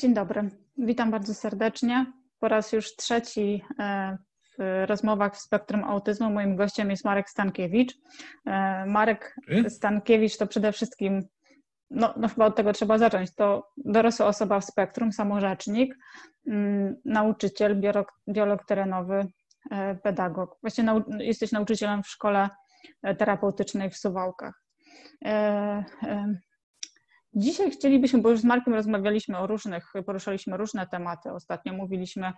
Dzień dobry, witam bardzo serdecznie. Po raz już trzeci e, w rozmowach w Spektrum Autyzmu moim gościem jest Marek Stankiewicz. E, Marek Stankiewicz to przede wszystkim, no, no chyba od tego trzeba zacząć, to dorosła osoba w spektrum, samorzecznik, mm, nauczyciel, biolog, biolog terenowy, e, pedagog. Właśnie nau jesteś nauczycielem w szkole terapeutycznej w Suwałkach. Dzisiaj chcielibyśmy, bo już z Markiem rozmawialiśmy o różnych, poruszaliśmy różne tematy. Ostatnio mówiliśmy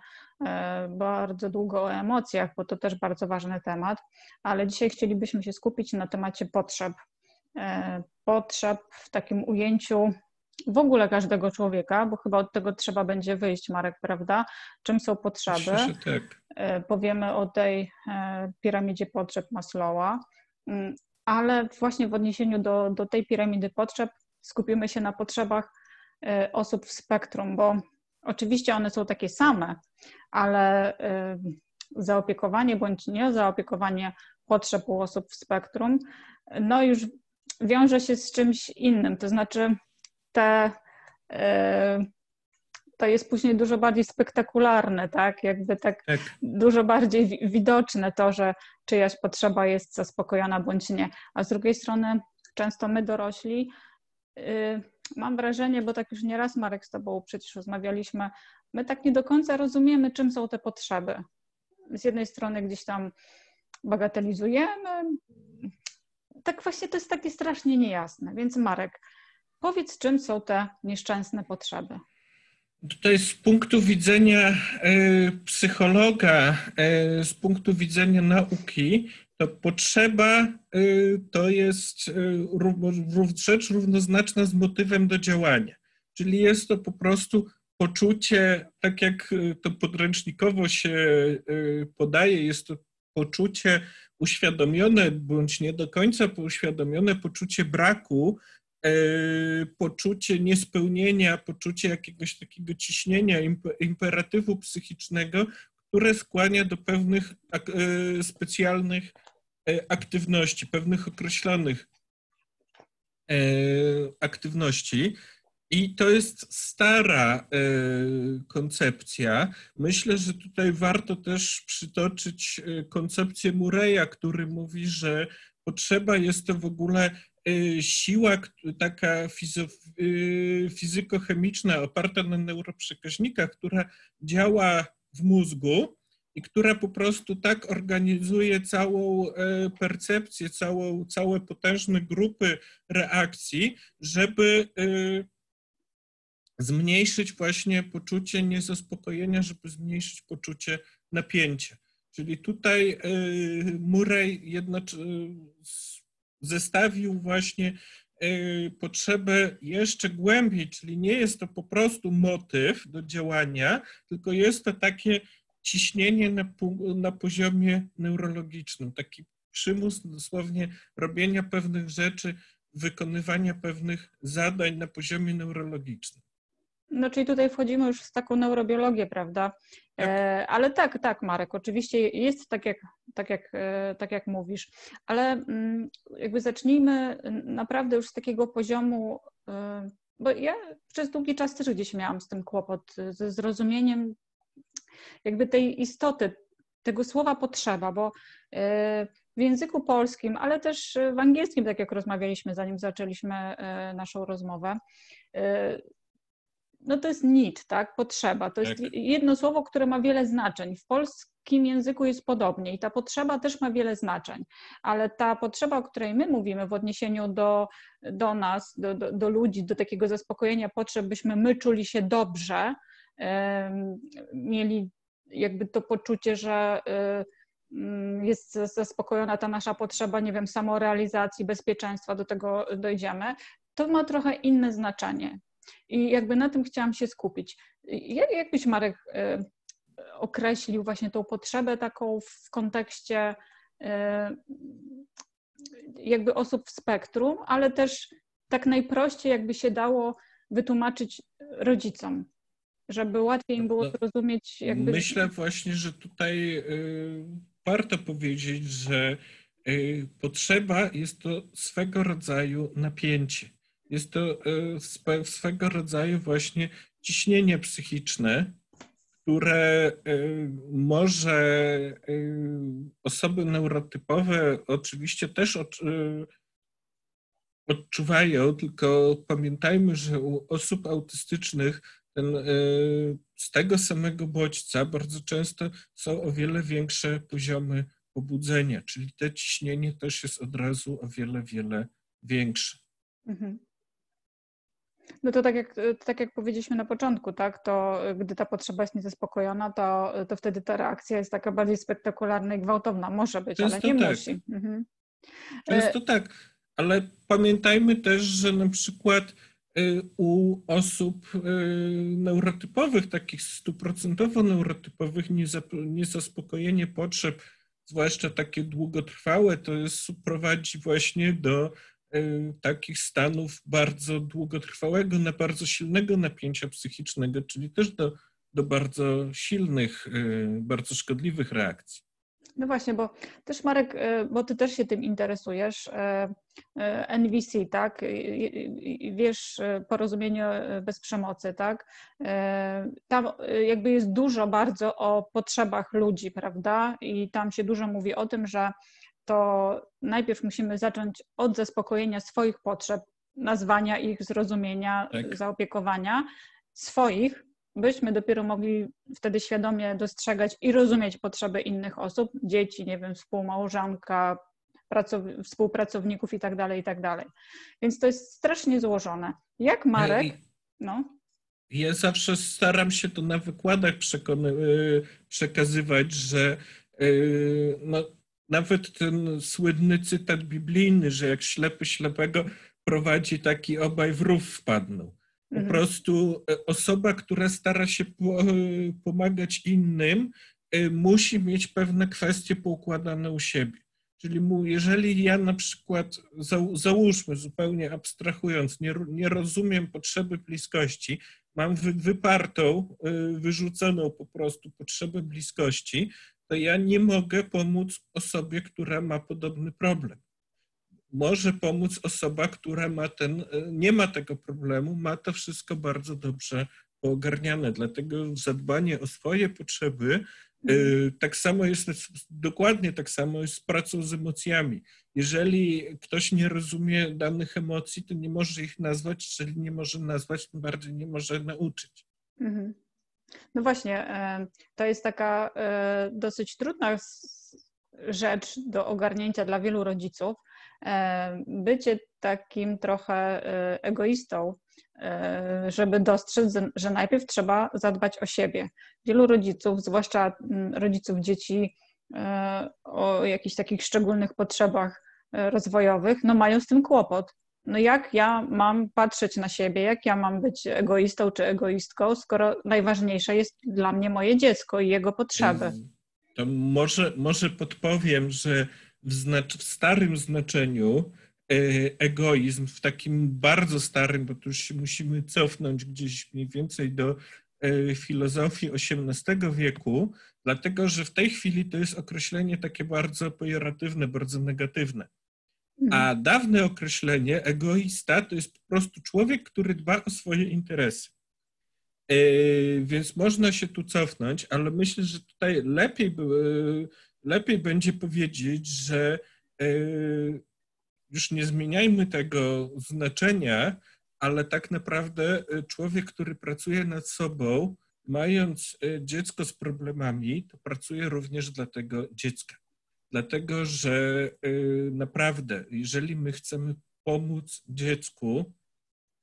e, bardzo długo o emocjach, bo to też bardzo ważny temat, ale dzisiaj chcielibyśmy się skupić na temacie potrzeb. E, potrzeb w takim ujęciu w ogóle każdego człowieka, bo chyba od tego trzeba będzie wyjść, Marek, prawda? Czym są potrzeby? tak. E, powiemy o tej piramidzie potrzeb Maslowa, mm, ale właśnie w odniesieniu do, do tej piramidy potrzeb skupimy się na potrzebach y, osób w spektrum, bo oczywiście one są takie same, ale y, zaopiekowanie bądź nie zaopiekowanie potrzeb u osób w spektrum, no już wiąże się z czymś innym, to znaczy te, y, to jest później dużo bardziej spektakularne, tak? Jakby tak, tak, dużo bardziej widoczne to, że czyjaś potrzeba jest zaspokojona bądź nie. A z drugiej strony często my dorośli mam wrażenie, bo tak już nieraz Marek z Tobą przecież rozmawialiśmy, my tak nie do końca rozumiemy, czym są te potrzeby. Z jednej strony gdzieś tam bagatelizujemy, tak właśnie to jest takie strasznie niejasne. Więc Marek, powiedz, czym są te nieszczęsne potrzeby? Tutaj z punktu widzenia y, psychologa, y, z punktu widzenia nauki, to potrzeba y, to jest y, rzecz równoznaczna z motywem do działania. Czyli jest to po prostu poczucie, tak jak y, to podręcznikowo się podaje, jest to poczucie uświadomione, bądź nie do końca uświadomione poczucie braku, poczucie niespełnienia, poczucie jakiegoś takiego ciśnienia, imperatywu psychicznego, które skłania do pewnych specjalnych E, aktywności, pewnych określonych e, aktywności. I to jest stara e, koncepcja. Myślę, że tutaj warto też przytoczyć koncepcję Mureya, który mówi, że potrzeba jest to w ogóle siła taka fizykochemiczna, oparta na neuroprzekaźnikach, która działa w mózgu i która po prostu tak organizuje całą e, percepcję, całą, całe potężne grupy reakcji, żeby e, zmniejszyć właśnie poczucie niezaspokojenia, żeby zmniejszyć poczucie napięcia. Czyli tutaj e, Murray zestawił właśnie potrzebę jeszcze głębiej, czyli nie jest to po prostu motyw do działania, tylko jest to takie ciśnienie na, na poziomie neurologicznym, taki przymus dosłownie robienia pewnych rzeczy, wykonywania pewnych zadań na poziomie neurologicznym. No, czyli tutaj wchodzimy już w taką neurobiologię, prawda? Tak. E, ale tak, tak, Marek, oczywiście jest tak jak, tak, jak, e, tak jak mówisz, ale mm, jakby zacznijmy naprawdę już z takiego poziomu, e, bo ja przez długi czas też gdzieś miałam z tym kłopot, ze zrozumieniem jakby tej istoty tego słowa potrzeba, bo e, w języku polskim, ale też w angielskim, tak jak rozmawialiśmy, zanim zaczęliśmy e, naszą rozmowę, e, no to jest need, tak? Potrzeba. To jest tak. jedno słowo, które ma wiele znaczeń. W polskim języku jest podobnie i ta potrzeba też ma wiele znaczeń, ale ta potrzeba, o której my mówimy w odniesieniu do, do nas, do, do, do ludzi, do takiego zaspokojenia potrzeb, byśmy my czuli się dobrze, mieli jakby to poczucie, że y, mm, jest zaspokojona ta nasza potrzeba, nie wiem, samorealizacji, bezpieczeństwa, do tego dojdziemy, to ma trochę inne znaczenie. I jakby na tym chciałam się skupić. Jak Marek, y, określił właśnie tą potrzebę taką w kontekście y, jakby osób w spektrum, ale też tak najprościej jakby się dało wytłumaczyć rodzicom? Żeby łatwiej im było zrozumieć jakby... Myślę właśnie, że tutaj y, warto powiedzieć, że y, potrzeba jest to swego rodzaju napięcie. Jest to y, swego rodzaju właśnie ciśnienie psychiczne, które może osoby neurotypowe oczywiście też odczuwają, tylko pamiętajmy, że u osób autystycznych ten, e, z tego samego bodźca bardzo często są o wiele większe poziomy pobudzenia, czyli te ciśnienie też jest od razu o wiele, wiele większe. Mhm. No to tak jak, tak jak powiedzieliśmy na początku, tak, to gdy ta potrzeba jest niezaspokojona, to, to wtedy ta reakcja jest taka bardziej spektakularna i gwałtowna. Może być, Często ale nie tak. musi. Mhm. Często tak, ale pamiętajmy też, że na przykład y, u osób y, neurotypowych, takich stuprocentowo neurotypowych, niezaspokojenie potrzeb, zwłaszcza takie długotrwałe, to jest, prowadzi właśnie do y, takich stanów bardzo długotrwałego, na bardzo silnego napięcia psychicznego, czyli też do, do bardzo silnych, bardzo szkodliwych reakcji. No właśnie, bo też Marek, e, bo ty też się tym interesujesz, e, e, NVC, tak? Wiesz, porozumienie bez przemocy, tak? Tam jakby jest dużo bardzo o potrzebach ludzi, prawda? I tam się dużo mówi o tym, że to najpierw musimy zacząć od zaspokojenia swoich potrzeb, nazwania ich, zrozumienia, tak. zaopiekowania swoich, byśmy dopiero mogli wtedy świadomie dostrzegać i rozumieć potrzeby innych osób, dzieci, nie wiem, współmałżonka, pracow- współpracowników i tak dalej, i tak dalej. Więc to jest strasznie złożone. Jak Marek, no. Ja zawsze staram się to na wykładach y, przekazywać, że yy, no, nawet ten słynny cytat biblijny, że jak ślepy ślepego prowadzi, taki obaj w rów wpadną. Po mhm. prostu e, osoba, która stara się e, pomagać innym, e, musi mieć pewne kwestie poukładane u siebie. Czyli mu, jeżeli ja na przykład, załóżmy zupełnie abstrahując, nie, nie rozumiem potrzeby bliskości, mam wy, wypartą, wyrzuconą po prostu potrzebę bliskości, to ja nie mogę pomóc osobie, która ma podobny problem może pomóc osoba, która ma ten, nie ma tego problemu, ma to wszystko bardzo dobrze poogarniane. Dlatego zadbanie o swoje potrzeby y, mhm. tak samo jest, dokładnie tak samo jest z pracą z emocjami. Jeżeli ktoś nie rozumie danych emocji, to nie może ich nazwać, czyli nie może nazwać, tym bardziej nie może nauczyć. Mhm. No właśnie, e, to jest taka e, dosyć trudna rzecz do ogarnięcia dla wielu rodziców, E, bycie takim trochę e, egoistą, e, żeby dostrzec, że najpierw trzeba zadbać o siebie. Wielu rodziców, zwłaszcza mm, rodziców dzieci o jakichś takich szczególnych potrzebach rozwojowych, no mają z tym kłopot. No jak ja mam patrzeć na siebie, jak ja mam być egoistą czy egoistką, skoro najważniejsze jest dla mnie moje dziecko i jego potrzeby. To może, może podpowiem, że w, znacz- w starym znaczeniu e, egoizm, w takim bardzo starym, bo tu się musimy cofnąć gdzieś mniej więcej do e, filozofii XVIII wieku, dlatego że w tej chwili to jest określenie takie bardzo pejoratywne, bardzo negatywne. A mhm. dawne określenie egoista to jest po prostu człowiek, który dba o swoje interesy. E, więc można się tu cofnąć, ale myślę, że tutaj lepiej by, lepiej będzie powiedzieć, że e, już nie zmieniajmy tego znaczenia, ale tak naprawdę e, człowiek, który pracuje nad sobą, mając e, dziecko z problemami, to pracuje również dla tego dziecka. Dlatego, że naprawdę, jeżeli my chcemy pomóc dziecku,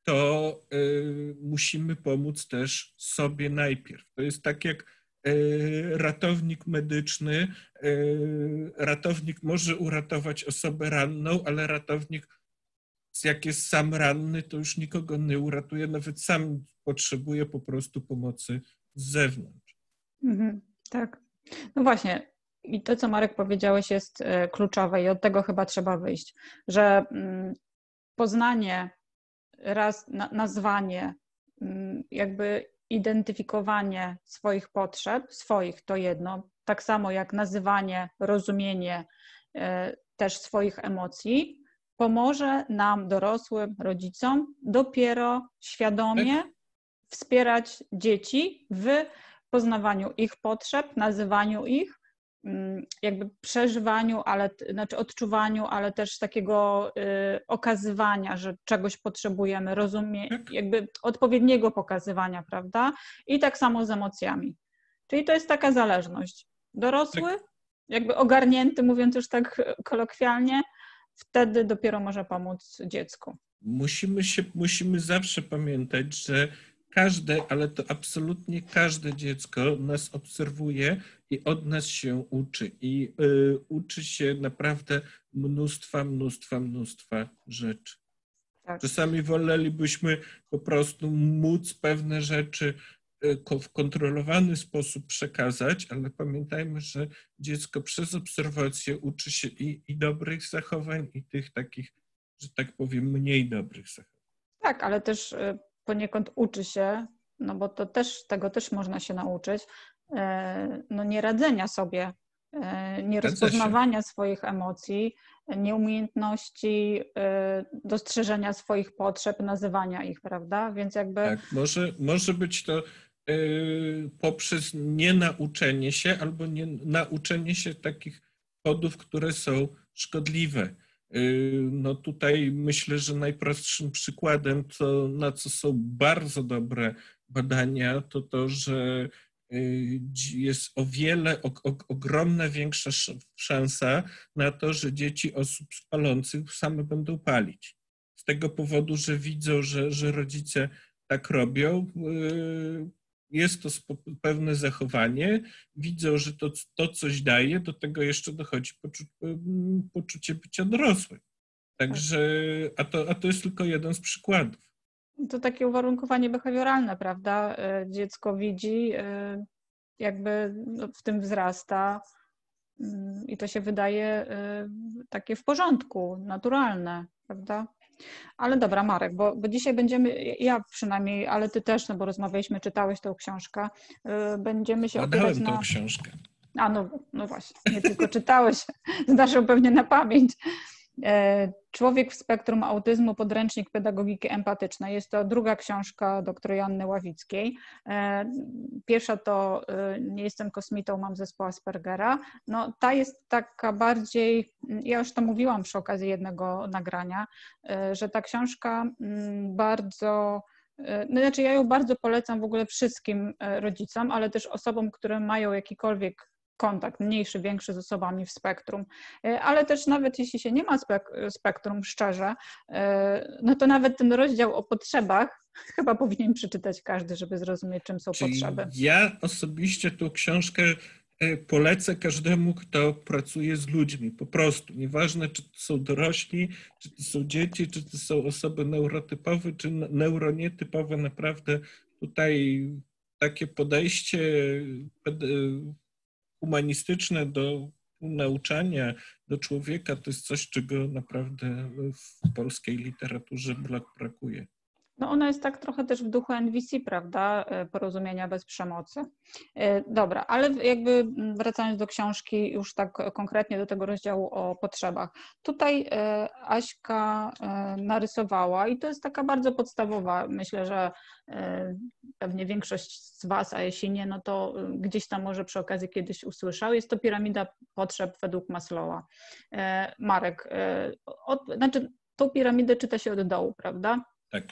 to musimy pomóc też sobie najpierw. To jest tak jak ratownik medyczny, e, ratownik może uratować osobę ranną, ale ratownik, jak jest sam ranny, to już nikogo nie uratuje, nawet sam potrzebuje po prostu pomocy z zewnątrz. Mhm, tak. No właśnie. I to, co Marek powiedziałeś, jest e, kluczowe i od tego chyba trzeba wyjść, że mm, poznanie, raz nazwanie, mm, jakby identyfikowanie swoich potrzeb, swoich to jedno, tak samo jak nazywanie, rozumienie e, też swoich emocji, pomoże nam, dorosłym, rodzicom, dopiero świadomie wspierać dzieci w poznawaniu ich potrzeb, nazywaniu ich, jakby przeżywaniu, ale znaczy odczuwaniu, ale też takiego y, okazywania, że czegoś potrzebujemy, rozumie, tak. jakby odpowiedniego pokazywania, prawda? I tak samo z emocjami. Czyli to jest taka zależność. Dorosły, tak. jakby ogarnięty, mówiąc już tak kolokwialnie, wtedy dopiero może pomóc dziecku. Musimy, się, musimy zawsze pamiętać, że każde, ale to absolutnie każde dziecko nas obserwuje i od nas się uczy. I y, uczy się naprawdę mnóstwa, mnóstwa, mnóstwa rzeczy. Tak. Czasami wolelibyśmy po prostu móc pewne rzeczy y, w kontrolowany sposób przekazać, ale pamiętajmy, że dziecko przez obserwację uczy się i, i dobrych zachowań, i tych takich, że tak powiem, mniej dobrych zachowań. Tak, ale też y, poniekąd uczy się, no bo to też, tego też można się nauczyć, e, no nie radzenia sobie, e, nie rozpoznawania swoich emocji, nieumiejętności e, dostrzeżenia swoich potrzeb, nazywania ich, prawda? Więc jakby... Tak, może, może być to poprzez nienauczenie się albo nie, nauczenie się takich kodów, które są szkodliwe. Y, no tutaj myślę, że najprostszym przykładem, to, na co są bardzo dobre badania, to to, że y, jest o wiele, o, o, ogromna większa szansa na to, że dzieci osób spalących same będą palić. Z tego powodu, że widzą, że, że rodzice tak robią, y, jest to pewne zachowanie, widzą, że to, to coś daje, do tego jeszcze dochodzi poczu, poczucie bycia dorosłym. Także, a to, a to jest tylko jeden z przykładów. To takie uwarunkowanie behawioralne, prawda? E, dziecko widzi, e, jakby no, w tym wzrasta mm, i to się wydaje e, takie w porządku, naturalne, prawda? Ale dobra, Marek, bo, bo dzisiaj będziemy, ja przynajmniej, ale ty też, no bo rozmawialiśmy, czytałeś tą książkę, y, będziemy się Badałem opierać na... tą książkę. A, no, no właśnie, nie tylko czytałeś, znasz ją pewnie na pamięć. E, Człowiek w spektrum autyzmu, podręcznik pedagogiki empatycznej. Jest to druga książka dr Janny Ławickiej. E, pierwsza to e, Nie jestem kosmitą, mam zespół Aspergera. No, ta jest taka bardziej, ja już to mówiłam przy okazji jednego nagrania, że ta książka mm, bardzo no znaczy ja ją bardzo polecam w ogóle wszystkim rodzicom, ale też osobom, które mają jakikolwiek kontakt mniejszy, większy z osobami w spektrum, e, ale też nawet jeśli się nie ma spektrum, szczerze, e, no to nawet ten rozdział o potrzebach chyba powinien przeczytać każdy, żeby zrozumieć, czym są Czyli potrzeby. Ja osobiście tą książkę e, polecę każdemu, kto pracuje z ludźmi, po prostu. Nieważne, czy to są dorośli, czy to są dzieci, czy to są osoby neurotypowe, czy neuronietypowe, naprawdę tutaj takie podejście humanistyczne do nauczania do człowieka to jest coś, czego naprawdę w polskiej literaturze brakuje. No ona jest tak trochę też w duchu NVC, prawda, e, porozumienia bez przemocy. E, dobra, ale jakby wracając do książki, już tak konkretnie do tego rozdziału o potrzebach. Tutaj e, Aśka narysowała i to jest taka bardzo podstawowa, myślę, że pewnie większość z Was, a jeśli nie, no to gdzieś tam może przy okazji kiedyś usłyszał. Jest to piramida potrzeb według Maslowa. Marek, od, znaczy tą piramidę czyta się od dołu, prawda? Tak.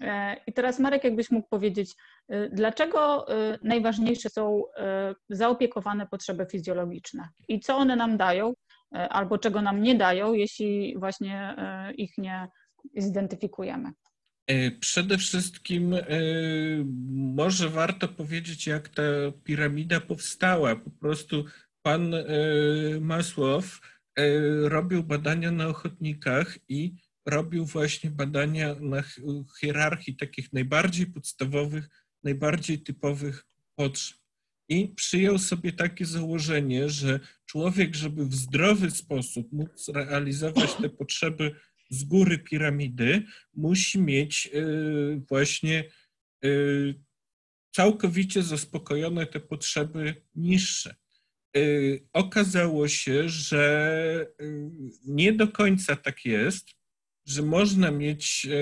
E, I teraz Marek, jakbyś mógł powiedzieć, y, dlaczego y, najważniejsze są zaopiekowane potrzeby fizjologiczne i co one nam dają, albo czego nam nie dają, jeśli właśnie ich nie zidentyfikujemy? E, przede wszystkim może warto powiedzieć, jak ta piramida powstała. Po prostu pan Masłow robił badania na ochotnikach i robił właśnie badania na hierarchii takich najbardziej podstawowych, najbardziej typowych potrzeb. I przyjął sobie takie założenie, że człowiek, żeby w zdrowy sposób móc realizować te potrzeby z góry piramidy, musi mieć y, właśnie y, całkowicie zaspokojone te potrzeby niższe. Y, okazało się, że nie do końca tak jest, że można mieć e,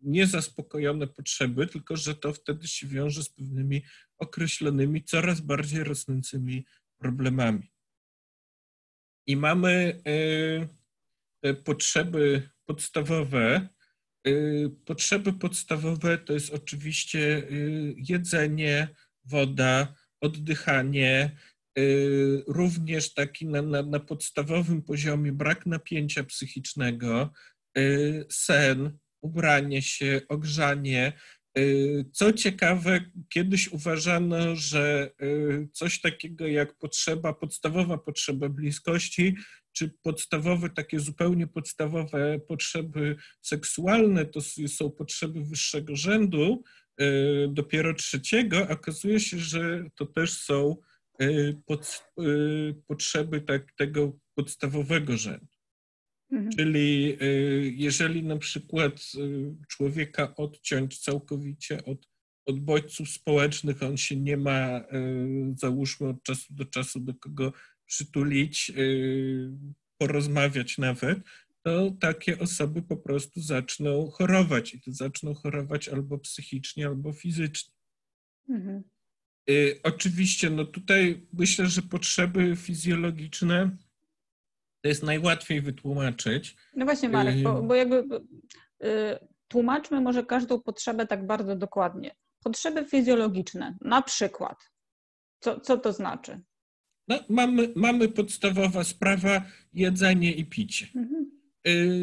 niezaspokojone potrzeby, tylko że to wtedy się wiąże z pewnymi określonymi, coraz bardziej rosnącymi problemami. I mamy te potrzeby podstawowe. Potrzeby podstawowe to jest oczywiście jedzenie, woda, oddychanie, również taki na, na, na podstawowym poziomie brak napięcia psychicznego, y, sen, ubranie się, ogrzanie. Y, co ciekawe, kiedyś uważano, że coś takiego jak potrzeba, podstawowa potrzeba bliskości, czy podstawowe, takie zupełnie podstawowe potrzeby seksualne, to są potrzeby wyższego rzędu, dopiero trzeciego, okazuje się, że to też są Y, pod, y, potrzeby tak, tego podstawowego rzędu. Mhm. Czyli y, jeżeli na przykład człowieka odciąć całkowicie od, od bodźców społecznych, on się nie ma, załóżmy, od czasu do czasu do kogo przytulić, porozmawiać nawet, to takie osoby po prostu zaczną chorować i to zaczną chorować albo psychicznie, albo fizycznie. Mhm. Y, oczywiście, no tutaj myślę, że potrzeby fizjologiczne to jest najłatwiej wytłumaczyć. No właśnie, Marek, bo, y, bo jakby y, tłumaczmy może każdą potrzebę tak bardzo dokładnie. Potrzeby fizjologiczne, na przykład. Co, co to znaczy? No, mamy, mamy podstawowa sprawa jedzenie i picie. Mhm.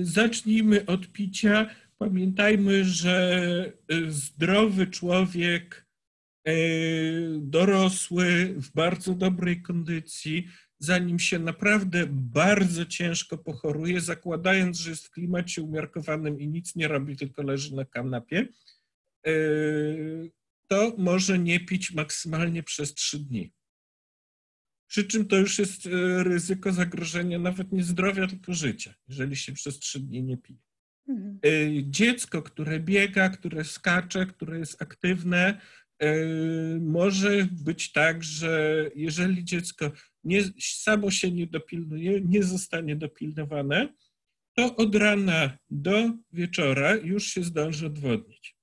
Zacznijmy od picia. Pamiętajmy, że zdrowy człowiek dorosły, w bardzo dobrej kondycji, zanim się naprawdę bardzo ciężko pochoruje, zakładając, że jest w klimacie umiarkowanym i nic nie robi, tylko leży na kanapie, e, to może nie pić maksymalnie przez trzy dni. Przy czym to już jest e, ryzyko zagrożenia nawet nie zdrowia, tylko życia, jeżeli się przez trzy dni nie pije. Mhm. Dziecko, które biega, które skacze, które jest aktywne, E, może być tak, że jeżeli dziecko nie, samo się nie dopilnuje, nie zostanie dopilnowane, to od rana do wieczora już się zdąży odwodnić.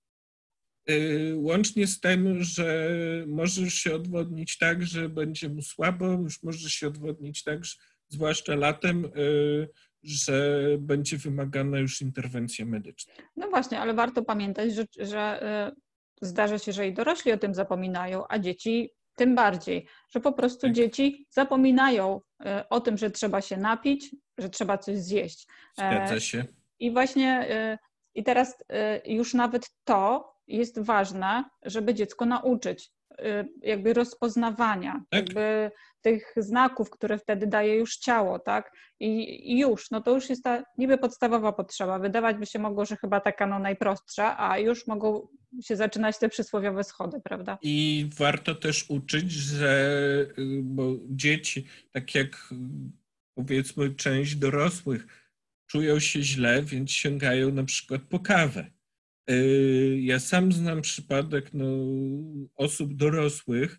E, łącznie z tym, że może się odwodnić tak, że będzie mu słabo, już może się odwodnić tak, zwłaszcza latem, e, że będzie wymagana już interwencja medyczna. No właśnie, ale warto pamiętać, że, że zdarza się, że i dorośli o tym zapominają, a dzieci tym bardziej, że po prostu tak. dzieci zapominają e, o tym, że trzeba się napić, że trzeba coś zjeść. E, Zgadza się. I właśnie e, i teraz już nawet to jest ważne, żeby dziecko nauczyć jakby rozpoznawania, tak. jakby tych znaków, które wtedy daje już ciało, tak? I, I, już, no to już jest ta niby podstawowa potrzeba. Wydawać by się mogło, że chyba taka no najprostsza, a już mogą się zaczynać te przysłowiowe schody, prawda? I warto też uczyć, że y, bo dzieci, tak jak powiedzmy część dorosłych, czują się źle, więc sięgają na przykład po kawę. Y, ja sam znam przypadek no, osób dorosłych,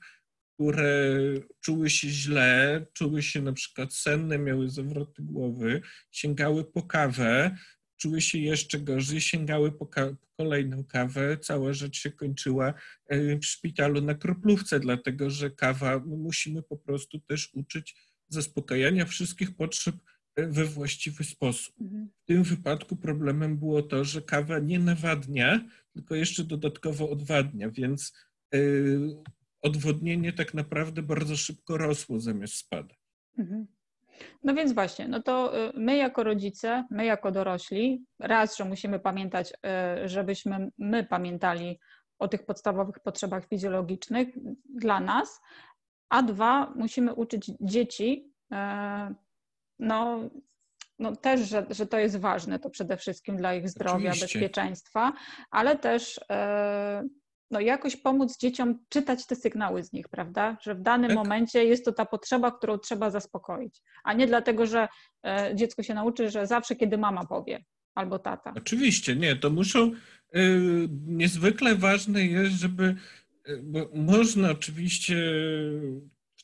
które czuły się źle, czuły się na przykład senne, miały zawroty głowy, sięgały po kawę, czuły się jeszcze gorzej, sięgały po, ka- po kolejną kawę, cała rzecz się kończyła e, w szpitalu na kroplówce, dlatego że kawa, my musimy po prostu też uczyć zaspokajania wszystkich potrzeb we właściwy sposób. Mhm. W tym wypadku problemem było to, że kawa nie nawadnia, tylko jeszcze dodatkowo odwadnia, więc e, odwodnienie tak naprawdę bardzo szybko rosło zamiast spadać. Mhm. No więc właśnie, no to y, my jako rodzice, my jako dorośli, raz, że musimy pamiętać, y, żebyśmy my pamiętali o tych podstawowych potrzebach fizjologicznych dla nas, a dwa, musimy uczyć dzieci, y, no, no też, że, że to jest ważne, to przede wszystkim dla ich zdrowia, Oczywiście. bezpieczeństwa, ale też no, jakoś pomóc dzieciom czytać te sygnały z nich, prawda? Że w danym tak. momencie jest to ta potrzeba, którą trzeba zaspokoić, a nie dlatego, że e, dziecko się nauczy, że zawsze, kiedy mama powie albo tata. Oczywiście, nie, to muszą. Yy, niezwykle ważne jest, żeby. Yy, bo można oczywiście,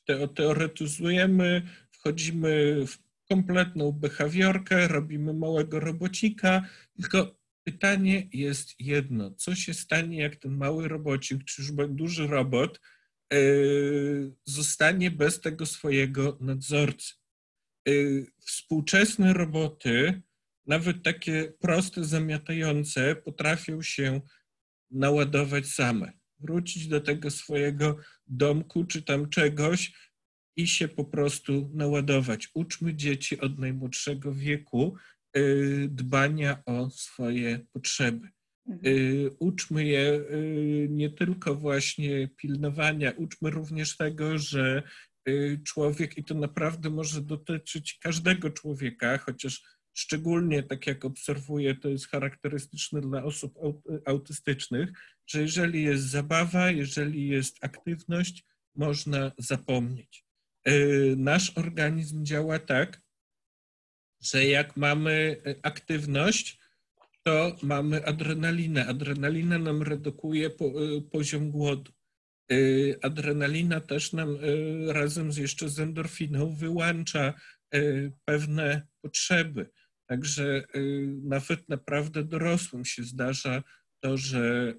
te, teoretyzujemy, wchodzimy w kompletną behawiorkę, robimy małego robocika, tylko pytanie jest jedno. Co się stanie, jak ten mały robocik, czy już duży robot zostanie bez tego swojego nadzorcy? Współczesne roboty, nawet takie proste, zamiatające, potrafią się naładować same. Wrócić do tego swojego domku czy tam czegoś i się po prostu naładować. Uczmy dzieci od najmłodszego wieku y, dbania o swoje potrzeby. Mhm. Y, uczmy je y, nie tylko właśnie pilnowania, uczmy również tego, że człowiek, i to naprawdę może dotyczyć każdego człowieka, chociaż szczególnie tak jak obserwuję, to jest charakterystyczne dla osób autystycznych, że jeżeli jest zabawa, jeżeli jest aktywność, można zapomnieć. Y, nasz organizm działa tak, że jak mamy aktywność, to mamy adrenalinę. Adrenalina nam redukuje y, poziom głodu. Adrenalina też nam razem z jeszcze z endorfiną wyłącza pewne potrzeby. Także nawet naprawdę dorosłym się zdarza to, że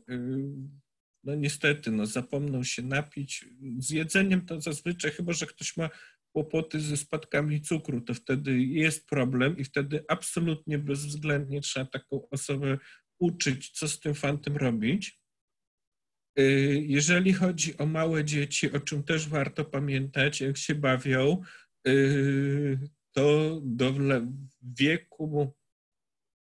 no niestety, no zapomną się napić. Z jedzeniem to zazwyczaj, chyba że ktoś ma kłopoty ze spadkami cukru, to wtedy jest problem i wtedy absolutnie bezwzględnie trzeba taką osobę uczyć, co z tym fantem robić. Y, jeżeli chodzi o małe dzieci, o czym też warto pamiętać, jak się bawią, y, to do wieku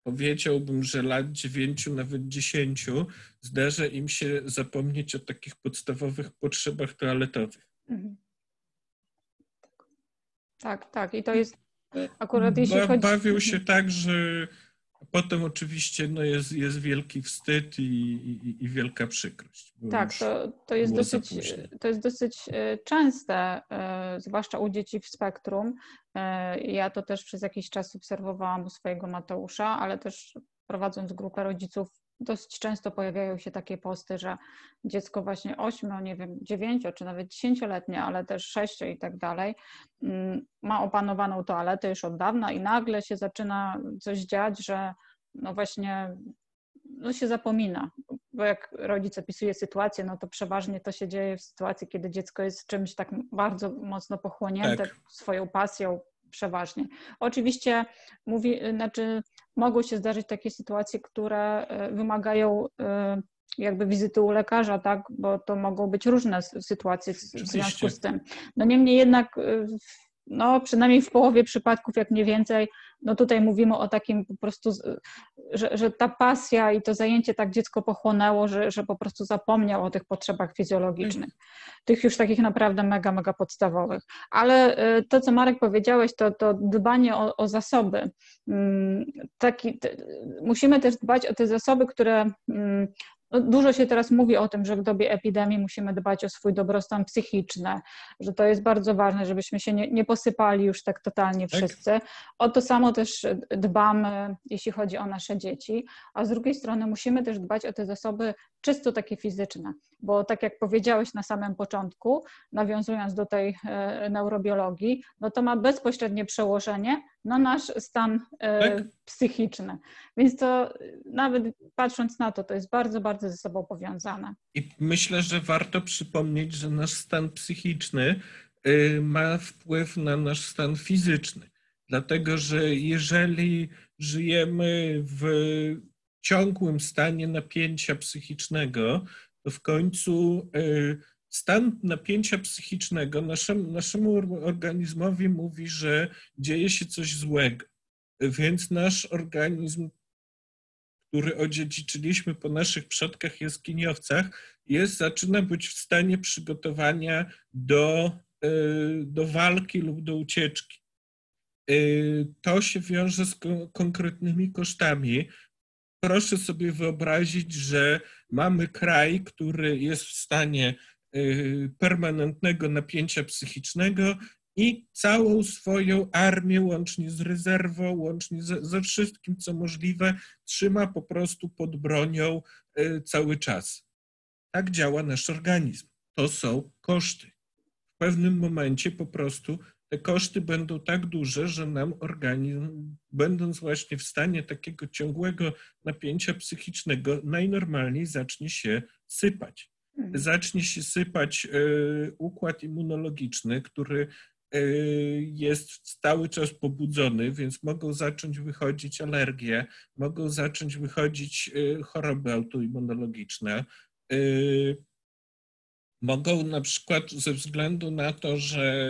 powiedziałbym, że lat dziewięciu, nawet dziesięciu, zdarza im się zapomnieć o takich podstawowych potrzebach toaletowych. Mhm. Tak, tak. I to jest akurat jeśli ba, chodzi... Bawił się tak, że potem oczywiście no jest, jest wielki wstyd i, i, i wielka przykrość. Tak, to, to, jest dosyć, to jest dosyć e, częste, e, zwłaszcza u dzieci w spektrum. E, ja to też przez jakiś czas obserwowałam u swojego Mateusza, ale też prowadząc grupę rodziców, dosyć często pojawiają się takie posty, że dziecko właśnie 8, nie wiem, 9 czy nawet 10-letnie, ale też 6 i tak dalej, mm, ma opanowaną toaletę już od dawna i nagle się zaczyna coś dziać, że no właśnie no się zapomina, bo jak rodzic opisuje sytuację, no to przeważnie to się dzieje w sytuacji, kiedy dziecko jest czymś tak bardzo mocno pochłonięte tak. swoją pasją, przeważnie. Oczywiście mówi, znaczy mogą się zdarzyć takie sytuacje, które e, wymagają e, jakby wizyty u lekarza, tak, bo to mogą być różne sytuacje w związku z tym. No niemniej jednak e, no przynajmniej w połowie przypadków, jak nie więcej, no tutaj mówimy o takim po prostu, że, że ta pasja i to zajęcie tak dziecko pochłonęło, że, że po prostu zapomniał o tych potrzebach fizjologicznych, tych już takich naprawdę mega, mega podstawowych. Ale y, to, co Marek powiedziałeś, to, to dbanie o, o zasoby. Mm, taki, musimy też dbać o te zasoby, które mm, no, dużo się teraz mówi o tym, że w dobie epidemii musimy dbać o swój dobrostan psychiczny, że to jest bardzo ważne, żebyśmy się nie, nie posypali już tak totalnie tak. wszyscy. O to samo też dbamy, jeśli chodzi o nasze dzieci, a z drugiej strony musimy też dbać o te zasoby czysto takie fizyczne, bo tak jak powiedziałeś na samym początku, nawiązując do tej e, neurobiologii, no to ma bezpośrednie przełożenie na nasz stan e, tak? psychiczny. Więc to nawet patrząc na to, to jest bardzo, bardzo ze sobą powiązane. I myślę, że warto przypomnieć, że nasz stan psychiczny y, ma wpływ na nasz stan fizyczny. Dlatego, że jeżeli żyjemy w ciągłym stanie napięcia psychicznego, to w końcu y, stan napięcia psychicznego naszemu, naszemu organizmowi mówi, że dzieje się coś złego. Więc nasz organizm, który odziedziczyliśmy po naszych przodkach jaskiniowcach, jest, zaczyna być w stanie przygotowania do, y, do walki lub do ucieczki. Y, to się wiąże z konkretnymi kosztami, proszę sobie wyobrazić, że mamy kraj, który jest w stanie permanentnego napięcia psychicznego i całą swoją armię, łącznie z rezerwą, łącznie ze, ze wszystkim, co możliwe, trzyma po prostu pod bronią y, cały czas. Tak działa nasz organizm. To są koszty. W pewnym momencie po prostu te koszty będą tak duże, że nam organizm, będąc właśnie w stanie takiego ciągłego napięcia psychicznego, najnormalniej zacznie się sypać. Mhm. Zacznie się sypać y, układ immunologiczny, który y, jest cały czas pobudzony, więc mogą zacząć wychodzić alergie, mogą zacząć wychodzić y, choroby autoimmunologiczne mogą na przykład ze względu na to, że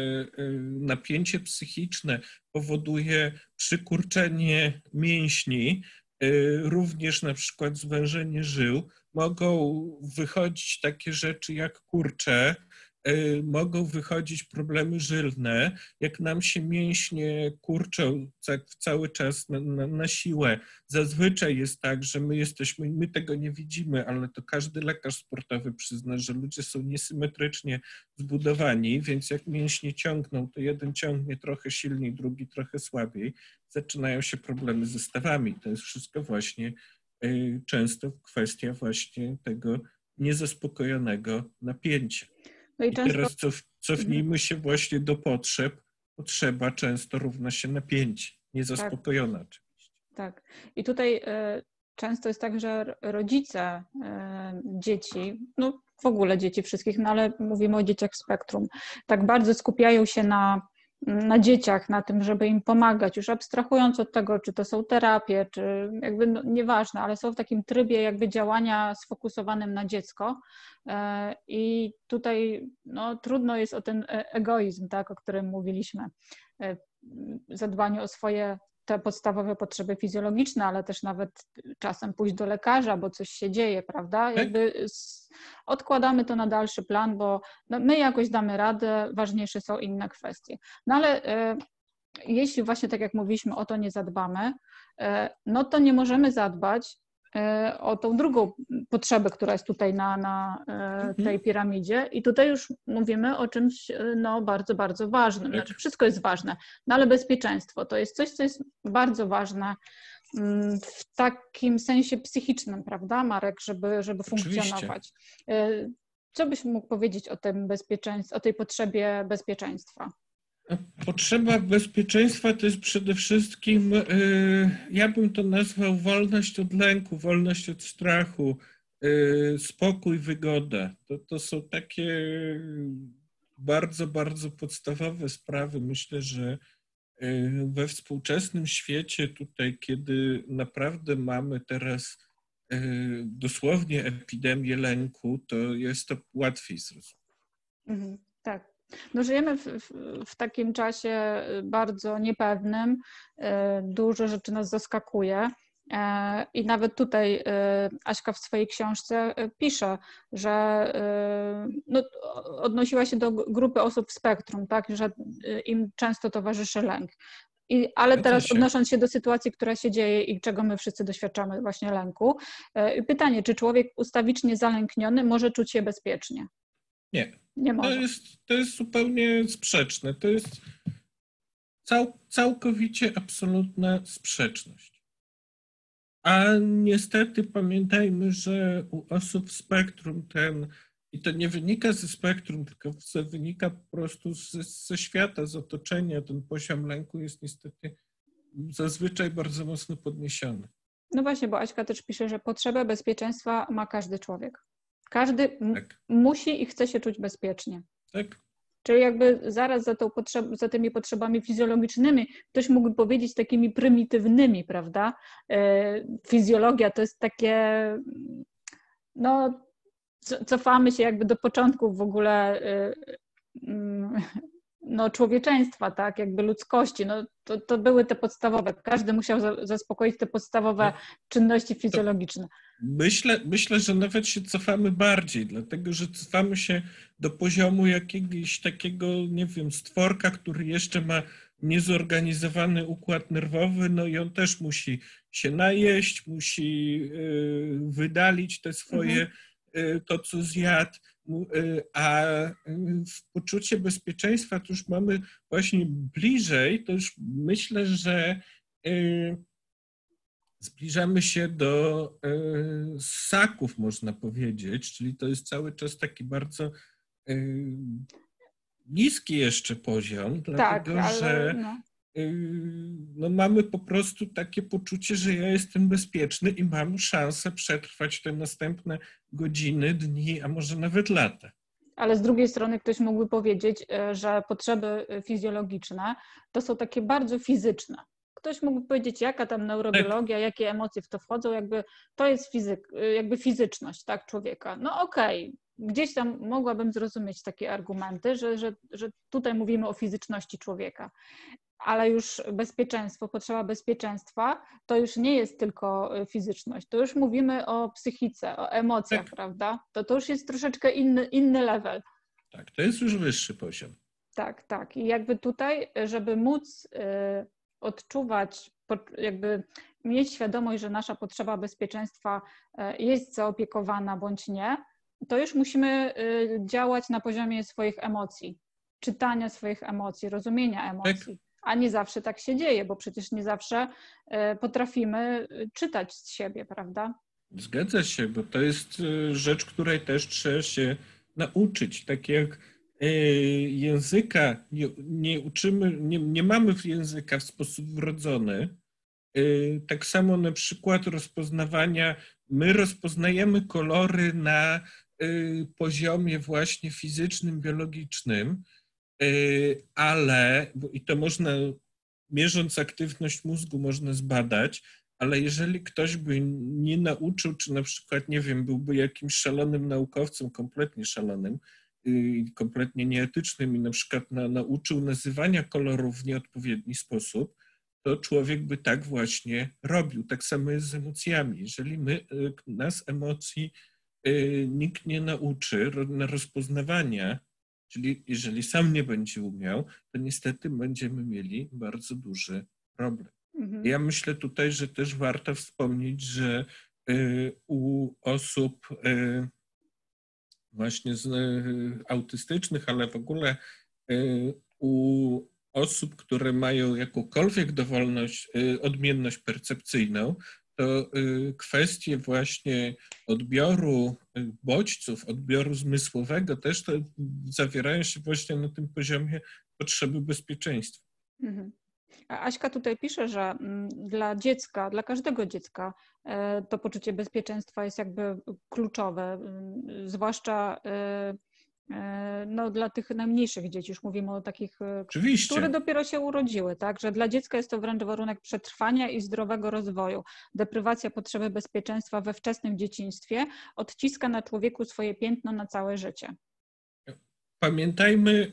napięcie psychiczne powoduje przykurczenie mięśni, również na przykład zwężenie żył, mogą wychodzić takie rzeczy jak kurcze, Y, mogą wychodzić problemy żylne, jak nam się mięśnie kurczą cały czas na, na, na, siłę. Zazwyczaj jest tak, że my jesteśmy, my tego nie widzimy, ale to każdy lekarz sportowy przyzna, że ludzie są niesymetrycznie zbudowani, więc jak mięśnie ciągną, to jeden ciągnie trochę silniej, drugi trochę słabiej. Zaczynają się problemy ze stawami. To jest wszystko właśnie często kwestia właśnie tego niezaspokojonego napięcia. No i, I często... teraz cof, cofnijmy się właśnie do potrzeb. Potrzeba często równa się napięcie, niezaspokojona tak. oczywiście. Tak. I tutaj y, często jest tak, że rodzice y, dzieci, no w ogóle dzieci wszystkich, no ale mówimy o dzieciach spektrum, tak bardzo skupiają się na na dzieciach, na tym, żeby im pomagać, już abstrahując od tego, czy to są terapie, czy jakby no, nieważne, ale są w takim trybie jakby działania sfokusowanym na dziecko. E, I tutaj no, trudno jest o ten e, egoizm, tak, o którym mówiliśmy, e, zadbaniu o swoje te podstawowe potrzeby fizjologiczne, ale też nawet czasem pójść do lekarza, bo coś się dzieje, prawda? Tak. Jakby odkładamy to na dalszy plan, bo no, my jakoś damy radę, ważniejsze są inne kwestie. No ale e, jeśli właśnie tak jak mówiliśmy, o to nie zadbamy, e, no to nie możemy zadbać E, o tą drugą potrzebę, która jest tutaj na, na mhm. tej piramidzie. I tutaj już mówimy o czymś no, bardzo, bardzo ważnym. Znaczy, wszystko jest ważne, no ale bezpieczeństwo to jest coś, co jest bardzo ważne w takim sensie psychicznym, prawda, Marek, żeby, żeby funkcjonować. Co byś mógł powiedzieć o tym bezpieczeństwie, o tej potrzebie bezpieczeństwa? Potrzeba bezpieczeństwa to jest przede wszystkim, y, ja bym to nazwał wolność od lęku, wolność od strachu, y, spokój, wygoda. To, to są takie bardzo, bardzo podstawowe sprawy. Myślę, że y, we współczesnym świecie, tutaj, kiedy naprawdę mamy teraz dosłownie epidemię lęku, to jest to łatwiej zrozumieć. Mhm, tak. No żyjemy w, w, w, takim czasie y, bardzo niepewnym, y, dużo rzeczy nas zaskakuje. E, I nawet tutaj y, Aśka w swojej książce pisze, że no, odnosiła się do grupy osób w spektrum, tak, że im często towarzyszy lęk. I, ale teraz odnosząc się do sytuacji, która się dzieje i czego my wszyscy doświadczamy, właśnie lęku, pytanie, czy człowiek ustawicznie zalękniony może czuć się bezpiecznie? Nie. Nie może. To jest, to jest zupełnie sprzeczne. To jest cał, całkowicie absolutna sprzeczność. A niestety pamiętajmy, że u osób w spektrum ten, i to nie wynika ze spektrum, tylko wynika po prostu ze, ze świata, z otoczenia, ten poziom lęku jest niestety zazwyczaj bardzo mocno podniesiony. No właśnie, bo Aśka też pisze, że potrzebę bezpieczeństwa ma każdy człowiek. Każdy tak. musi i chce się czuć bezpiecznie. Tak. Czyli jakby zaraz za, potrzeb, za tymi potrzebami fizjologicznymi, ktoś mógłby powiedzieć takimi prymitywnymi, prawda? E, fizjologia to jest takie, no, cofamy się jakby do początków w ogóle e, mm, no, człowieczeństwa, tak, jakby ludzkości. No, to, to były te podstawowe. Każdy musiał zaspokoić te podstawowe tak. czynności fizjologiczne. Myślę, myślę, że nawet się cofamy bardziej, dlatego że cofamy się do poziomu jakiegoś takiego, nie wiem, stworka, który jeszcze ma niezorganizowany układ nerwowy, no i on też musi się najeść, musi y, wydalić te swoje, mhm. y, to co zjadł, y, a w poczucie bezpieczeństwa to już mamy właśnie bliżej, to już myślę, że zbliżamy się do e, ssaków, można powiedzieć, czyli to jest cały czas taki bardzo e, niski jeszcze poziom, dlatego tak, ale, że no. Y, no mamy po prostu takie poczucie, że ja jestem bezpieczny i mam szansę przetrwać te następne godziny, dni, a może nawet lata. Ale z drugiej strony ktoś mógłby powiedzieć, e, że potrzeby fizjologiczne to są takie bardzo fizyczne. Ktoś mógłby powiedzieć, jaka tam neurobiologia, tak. jakie emocje w to wchodzą, jakby to jest fizyk, jakby fizyczność tak, człowieka. No okej, okay gdzieś tam mogłabym zrozumieć takie argumenty, że, że, że tutaj mówimy o fizyczności człowieka. Ale już bezpieczeństwo, potrzeba bezpieczeństwa, to już nie jest tylko y, fizyczność, to już mówimy o psychice, o emocjach, tak. prawda? To, to już jest troszeczkę inny, inny level. Tak, to jest już wyższy poziom. Tak, tak. I jakby tutaj, żeby móc y, odczuwać, jakby mieć świadomość, że nasza potrzeba bezpieczeństwa y, jest zaopiekowana bądź nie, to już musimy y, działać na poziomie swoich emocji, czytania swoich emocji, rozumienia emocji. Tak. A nie zawsze tak się dzieje, bo przecież nie zawsze y, potrafimy czytać z siebie, prawda? Zgadza się, bo to jest rzecz, której też trzeba się nauczyć. Tak jak języka nie, uczymy, nie, nie mamy języka w sposób wrodzony, tak samo na przykład rozpoznawania, my rozpoznajemy kolory na Y, poziomie właśnie fizycznym, biologicznym, ale, i to można, mierząc aktywność mózgu, można zbadać, ale jeżeli ktoś by nie nauczył, czy na przykład, nie wiem, byłby jakimś szalonym naukowcem, kompletnie szalonym, kompletnie nieetycznym i na przykład na, nauczył nazywania kolorów w nieodpowiedni sposób, to człowiek by tak właśnie robił. Tak samo jest z emocjami. Jeżeli my, nas emocji Y, nikt nie nauczy rozpoznawania, czyli jeżeli sam nie będzie umiał, to niestety będziemy mieli bardzo duży problem. Mhm. Ja myślę tutaj, że też warto wspomnieć, że y, u osób y, właśnie z, autystycznych, ale w ogóle u osób, które mają jakąkolwiek dowolność, odmienność percepcyjną, to kwestie właśnie odbioru bodźców, odbioru zmysłowego też to zawierają się właśnie na tym poziomie potrzeby bezpieczeństwa. Mhm. Aśka tutaj pisze, że mm, dla dziecka, dla każdego dziecka e, to poczucie bezpieczeństwa jest jakby kluczowe, mm, zwłaszcza e, E, no, dla tych najmniejszych dzieci, już mówimy o takich, Oczywiście. które dopiero się urodziły, tak? Że dla dziecka jest to wręcz warunek przetrwania i zdrowego rozwoju. Deprywacja potrzeby bezpieczeństwa we wczesnym dzieciństwie odciska na człowieku swoje piętno na całe życie. Pamiętajmy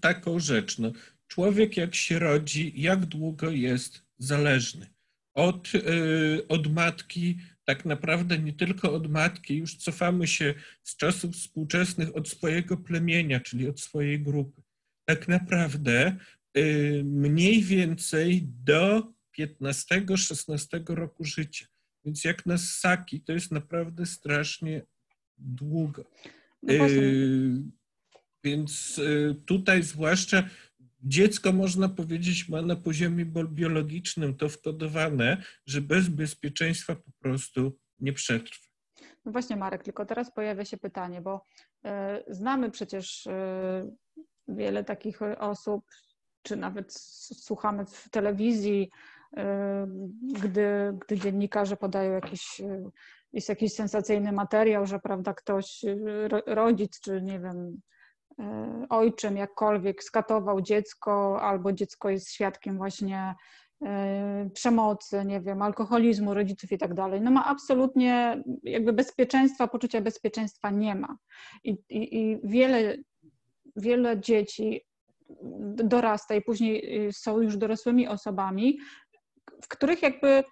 taką rzecz. No, człowiek, jak się rodzi, jak długo jest zależny od, y, od matki tak naprawdę nie tylko od matki, już cofamy się z czasów współczesnych od swojego plemienia, czyli od swojej grupy. Tak naprawdę y, mniej więcej do 15-16 roku życia. Więc jak na ssaki, to jest naprawdę strasznie długo. No y, więc y, tutaj zwłaszcza dziecko, można powiedzieć, ma na poziomie biologicznym to wkodowane, że bez bezpieczeństwa po prostu nie przetrwa. No właśnie, Marek, tylko teraz pojawia się pytanie, bo y, znamy przecież y, wiele takich osób, czy nawet słuchamy w telewizji, y, gdy, gdy dziennikarze podają jakiś, jest jakiś sensacyjny materiał, że prawda, ktoś, rodzic, czy nie wiem, ojczym jakkolwiek skatował dziecko, albo dziecko jest świadkiem właśnie e, przemocy, nie wiem, alkoholizmu rodziców i tak dalej. No ma absolutnie jakby bezpieczeństwa, poczucia bezpieczeństwa nie ma. I, i, i wiele, wiele dzieci dorasta i później y, są już dorosłymi osobami, w których jakby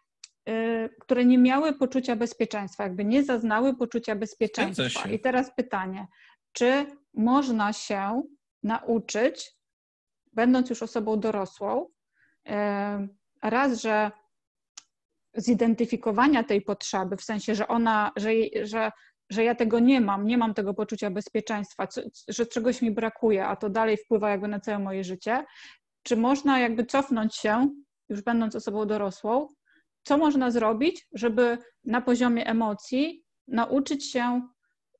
y, które nie miały poczucia bezpieczeństwa, jakby nie zaznały poczucia bezpieczeństwa. I teraz pytanie, czy można się nauczyć, będąc już osobą dorosłą, raz, że zidentyfikowania tej potrzeby, w sensie, że ona, że, że, że ja tego nie mam, nie mam tego poczucia bezpieczeństwa, co, że czegoś mi brakuje, a to dalej wpływa jakby na całe moje życie, czy można jakby cofnąć się, już będąc osobą dorosłą, co można zrobić, żeby na poziomie emocji nauczyć się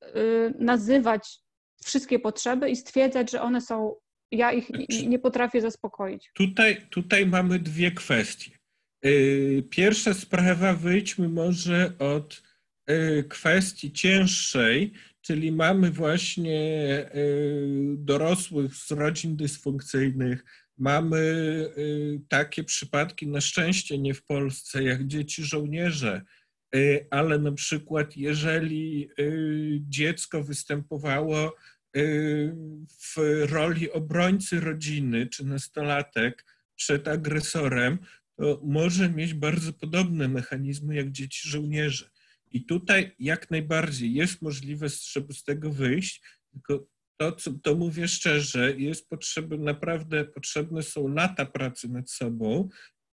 y, nazywać wszystkie potrzeby i stwierdzać, że one są, ja ich znaczy, nie potrafię zaspokoić. Tutaj, tutaj mamy dwie kwestie. Y, pierwsza sprawa, wyjdźmy może od y, kwestii cięższej, czyli mamy właśnie y, dorosłych z rodzin dysfunkcyjnych, mamy takie przypadki, na szczęście nie w Polsce, jak dzieci żołnierze, ale na przykład jeżeli dziecko występowało w roli obrońcy rodziny czy nastolatek przed agresorem, to może mieć bardzo podobne mechanizmy jak dzieci żołnierze. I tutaj jak najbardziej jest możliwe, żeby z tego wyjść, tylko to, co, to mówię szczerze, jest potrzebne, naprawdę potrzebne są lata pracy nad sobą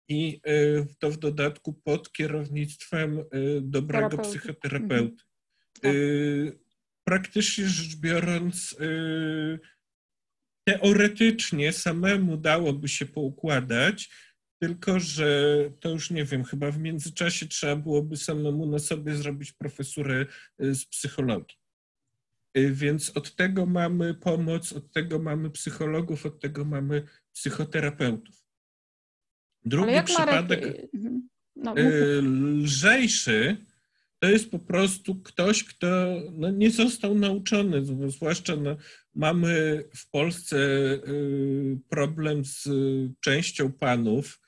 i e, to w dodatku pod kierownictwem e, dobrego Terapeuty. psychoterapeuty. Mhm. Tak. Praktycznie rzecz biorąc, teoretycznie samemu dałoby się poukładać, tylko, że to już nie wiem, chyba w międzyczasie trzeba byłoby samemu na sobie zrobić profesurę y, z psychologii. Y, więc od tego mamy pomoc, od tego mamy psychologów, od tego mamy psychoterapeutów. Drugi przypadek Marek... Mhm. no, y, lżejszy to jest po prostu ktoś, kto no, nie został nauczony, zwłaszcza no, mamy w Polsce problem z częścią panów,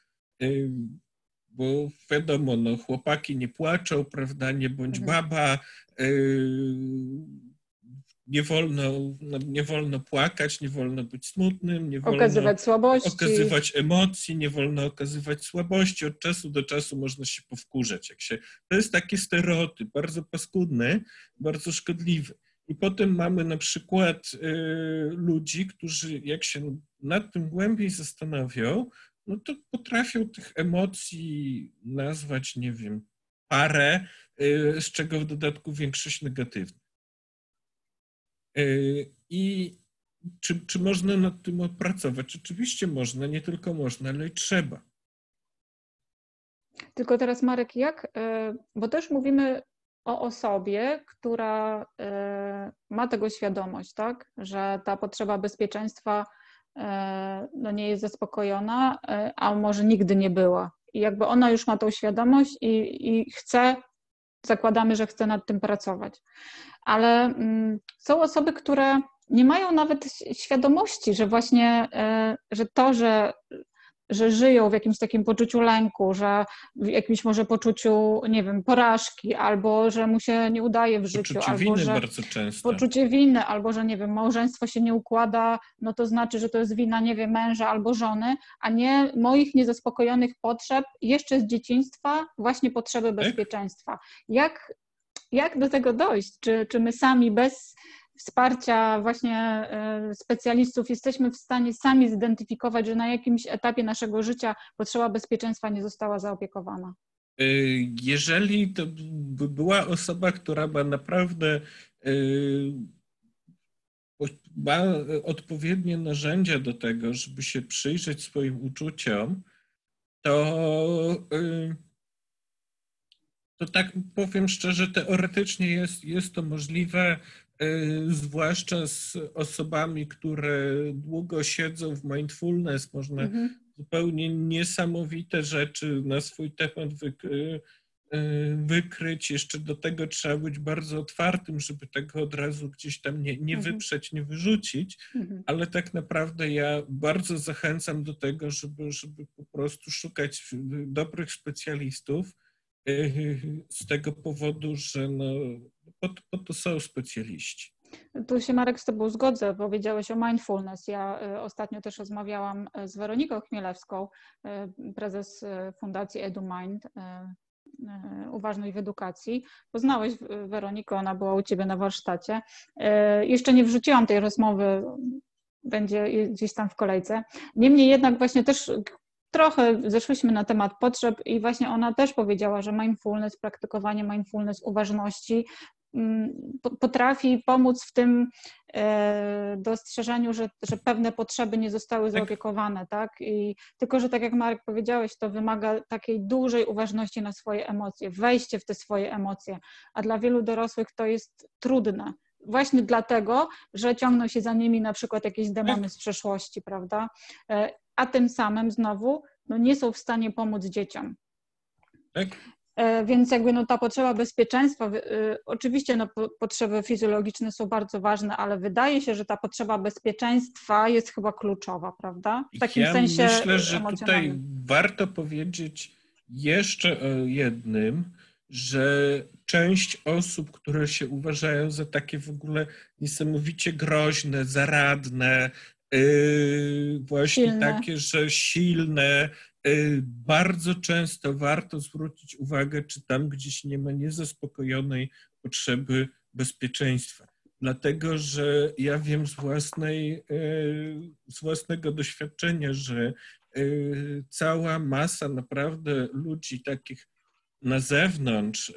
bo wiadomo, no, chłopaki nie płaczą, prawda, nie bądź mhm. baba, nie wolno, no, nie wolno płakać, nie wolno być smutnym, nie wolno okazywać słabości. okazywać emocji, nie wolno okazywać słabości. Od czasu do czasu można się powkurzać. Jak się, to jest taki stereotyp, bardzo paskudny, bardzo szkodliwy. I potem mamy na przykład y, ludzi, którzy jak się nad tym głębiej zastanowią, no to potrafią tych emocji nazwać, nie wiem, parę, y, z czego w dodatku większość negatywna. Y, I czy, czy można nad tym opracować? Oczywiście można, nie tylko można, ale i trzeba. Tylko teraz Marek, jak, y, bo też mówimy o osobie, która ma tego świadomość, tak, że ta potrzeba bezpieczeństwa E, no nie jest zaspokojona, e, a może nigdy nie była. I jakby ona już ma tą świadomość i, i chce, zakładamy, że chce nad tym pracować. Ale mm, są osoby, które nie mają nawet świadomości, że właśnie, e, że to, że że żyją w jakimś takim poczuciu lęku, że w jakimś może poczuciu, nie wiem, porażki, albo że mu się nie udaje w życiu, poczucie albo winy że bardzo często. poczucie winy, albo że nie wiem, małżeństwo się nie układa, no to znaczy, że to jest wina, nie wiem, męża albo żony, a nie moich niezaspokojonych potrzeb jeszcze z dzieciństwa, właśnie potrzeby tak? bezpieczeństwa. Jak, jak do tego dojść? Czy, czy my sami bez wsparcia właśnie e, specjalistów jesteśmy w stanie sami zidentyfikować, że na jakimś etapie naszego życia potrzeba bezpieczeństwa nie została zaopiekowana? E, jeżeli to by była osoba, która ma naprawdę e, ma odpowiednie narzędzia do tego, żeby się przyjrzeć swoim uczuciom, to, to tak powiem szczerze, teoretycznie jest, jest to możliwe. Y, zwłaszcza z osobami, które długo siedzą w mindfulness, można mhm. zupełnie niesamowite rzeczy na swój temat y, wykryć. Jeszcze do tego trzeba być bardzo otwartym, żeby tego od razu gdzieś tam nie, nie mhm. wyprzeć, nie wyrzucić, mhm. ale tak naprawdę ja bardzo zachęcam do tego, żeby, żeby po prostu szukać dobrych specjalistów z tego powodu, że no, po to są specjaliści. Tu się Marek z Tobą zgodzę, powiedziałeś o mindfulness. Ja y, ostatnio też rozmawiałam y, z Weroniką Chmielewską, y, prezes Fundacji EduMind, uważność w edukacji. Poznałeś Weronikę, ona była u Ciebie na warsztacie. Jeszcze nie wrzuciłam tej rozmowy, będzie gdzieś tam w kolejce. Niemniej jednak właśnie też trochę zeszliśmy na temat potrzeb i właśnie ona też powiedziała, że mindfulness, praktykowanie mindfulness, uważności Mm, potrafi pomóc w tym e, dostrzeżeniu, że, że pewne potrzeby nie zostały tak. zaopiekowane, tak? I tylko, że tak jak Marek powiedziałeś, to wymaga takiej dużej uważności na swoje emocje, wejście w te swoje emocje, a dla wielu dorosłych to jest trudne. właśnie dlatego, że ciągną się za nimi na przykład jakieś demony z przeszłości, prawda? A tym samym znowu no nie są w stanie pomóc dzieciom. Tak? E, więc jakby no ta potrzeba bezpieczeństwa, y, oczywiście no potrzeby fizjologiczne są bardzo ważne, ale wydaje się, że ta potrzeba bezpieczeństwa jest chyba kluczowa, prawda? W takim ja sensie myślę, że tutaj warto powiedzieć jeszcze o jednym, że część osób, które się uważają za takie w ogóle niesamowicie groźne, zaradne, właśnie silne. takie, że silne, Y, bardzo często warto zwrócić uwagę, czy tam gdzieś nie ma niezaspokojonej potrzeby bezpieczeństwa. Dlatego, że ja wiem z, własnej, y, z własnego doświadczenia, że cała masa naprawdę ludzi takich na zewnątrz,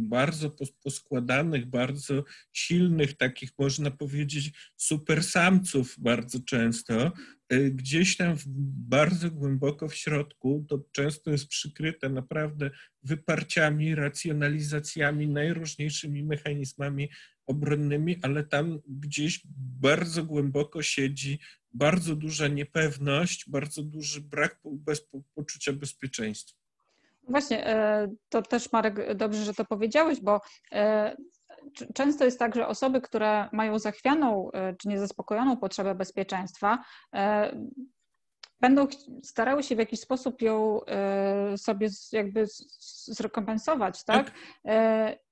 bardzo poskładanych, bardzo silnych, takich można powiedzieć super samców bardzo często, Y, gdzieś tam bardzo głęboko w środku, to często jest przykryte naprawdę wyparciami, racjonalizacjami, najróżniejszymi mechanizmami obronnymi, ale tam gdzieś bardzo głęboko siedzi bardzo duża niepewność, bardzo duży brak poczucia bezpieczeństwa. Właśnie, e, to też Marek, dobrze, że to powiedziałeś, bo e, często jest tak, że osoby, które mają zachwianą e, czy niezaspokojoną potrzebę bezpieczeństwa, będą starały się w jakiś sposób ją sobie jakby zrekompensować, tak? tak?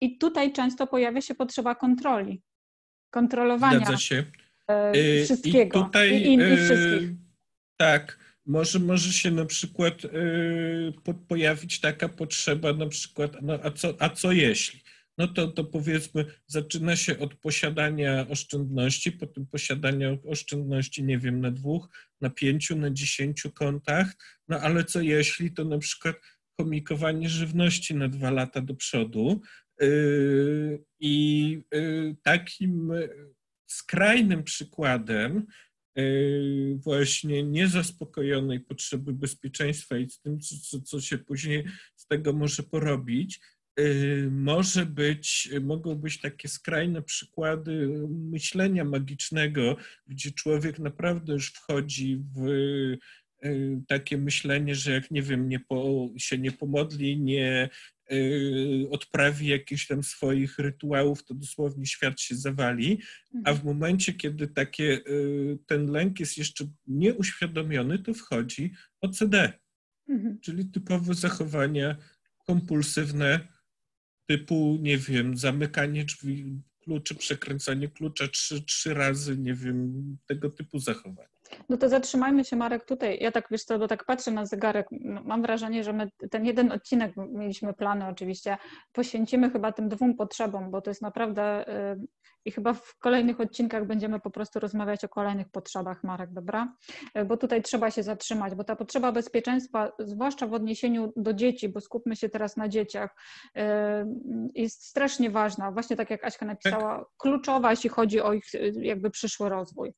I tutaj często pojawia się potrzeba kontroli, kontrolowania wszystkiego I, tutaj, i, i, i wszystkich. Tak, może, może się na przykład pojawić taka potrzeba na przykład, no a co, a co jeśli? no to, to powiedzmy zaczyna się od posiadania oszczędności, potem posiadania oszczędności, nie wiem, na dwóch, na pięciu, na dziesięciu kontach, no ale co jeśli? To na przykład komikowanie żywności na dwa lata do przodu. Yy, i yy, takim skrajnym przykładem właśnie niezaspokojonej potrzeby bezpieczeństwa i z tym, co, co się później z tego może porobić, Y, może być, mogą być takie skrajne przykłady myślenia magicznego, gdzie człowiek naprawdę już wchodzi w y, takie myślenie, że jak nie wiem, nie po, się nie pomodli, nie y, odprawi jakichś tam swoich rytuałów, to dosłownie świat się zawali, a w mhm. momencie, kiedy takie, ten lęk jest jeszcze nieuświadomiony, to wchodzi OCD, mhm. czyli typowe zachowania kompulsywne, typu, nie wiem, zamykanie drzwi, kluczy, przekręcanie klucza trzy, trzy razy, nie wiem, tego typu zachowania. No to zatrzymajmy się, Marek, tutaj. Ja tak, wiesz co, bo tak patrzę na zegarek, mam wrażenie, że my ten jeden odcinek, mieliśmy plany oczywiście, poświęcimy chyba tym dwóm potrzebom, bo to jest naprawdę y, i chyba w kolejnych odcinkach będziemy po prostu rozmawiać o kolejnych potrzebach, Marek, dobra? Y, bo tutaj trzeba się zatrzymać, bo ta potrzeba bezpieczeństwa, zwłaszcza w odniesieniu do dzieci, bo skupmy się teraz na dzieciach, y, jest strasznie ważna. Właśnie tak jak Aśka napisała, tak. kluczowa, jeśli chodzi o ich jakby przyszły rozwój.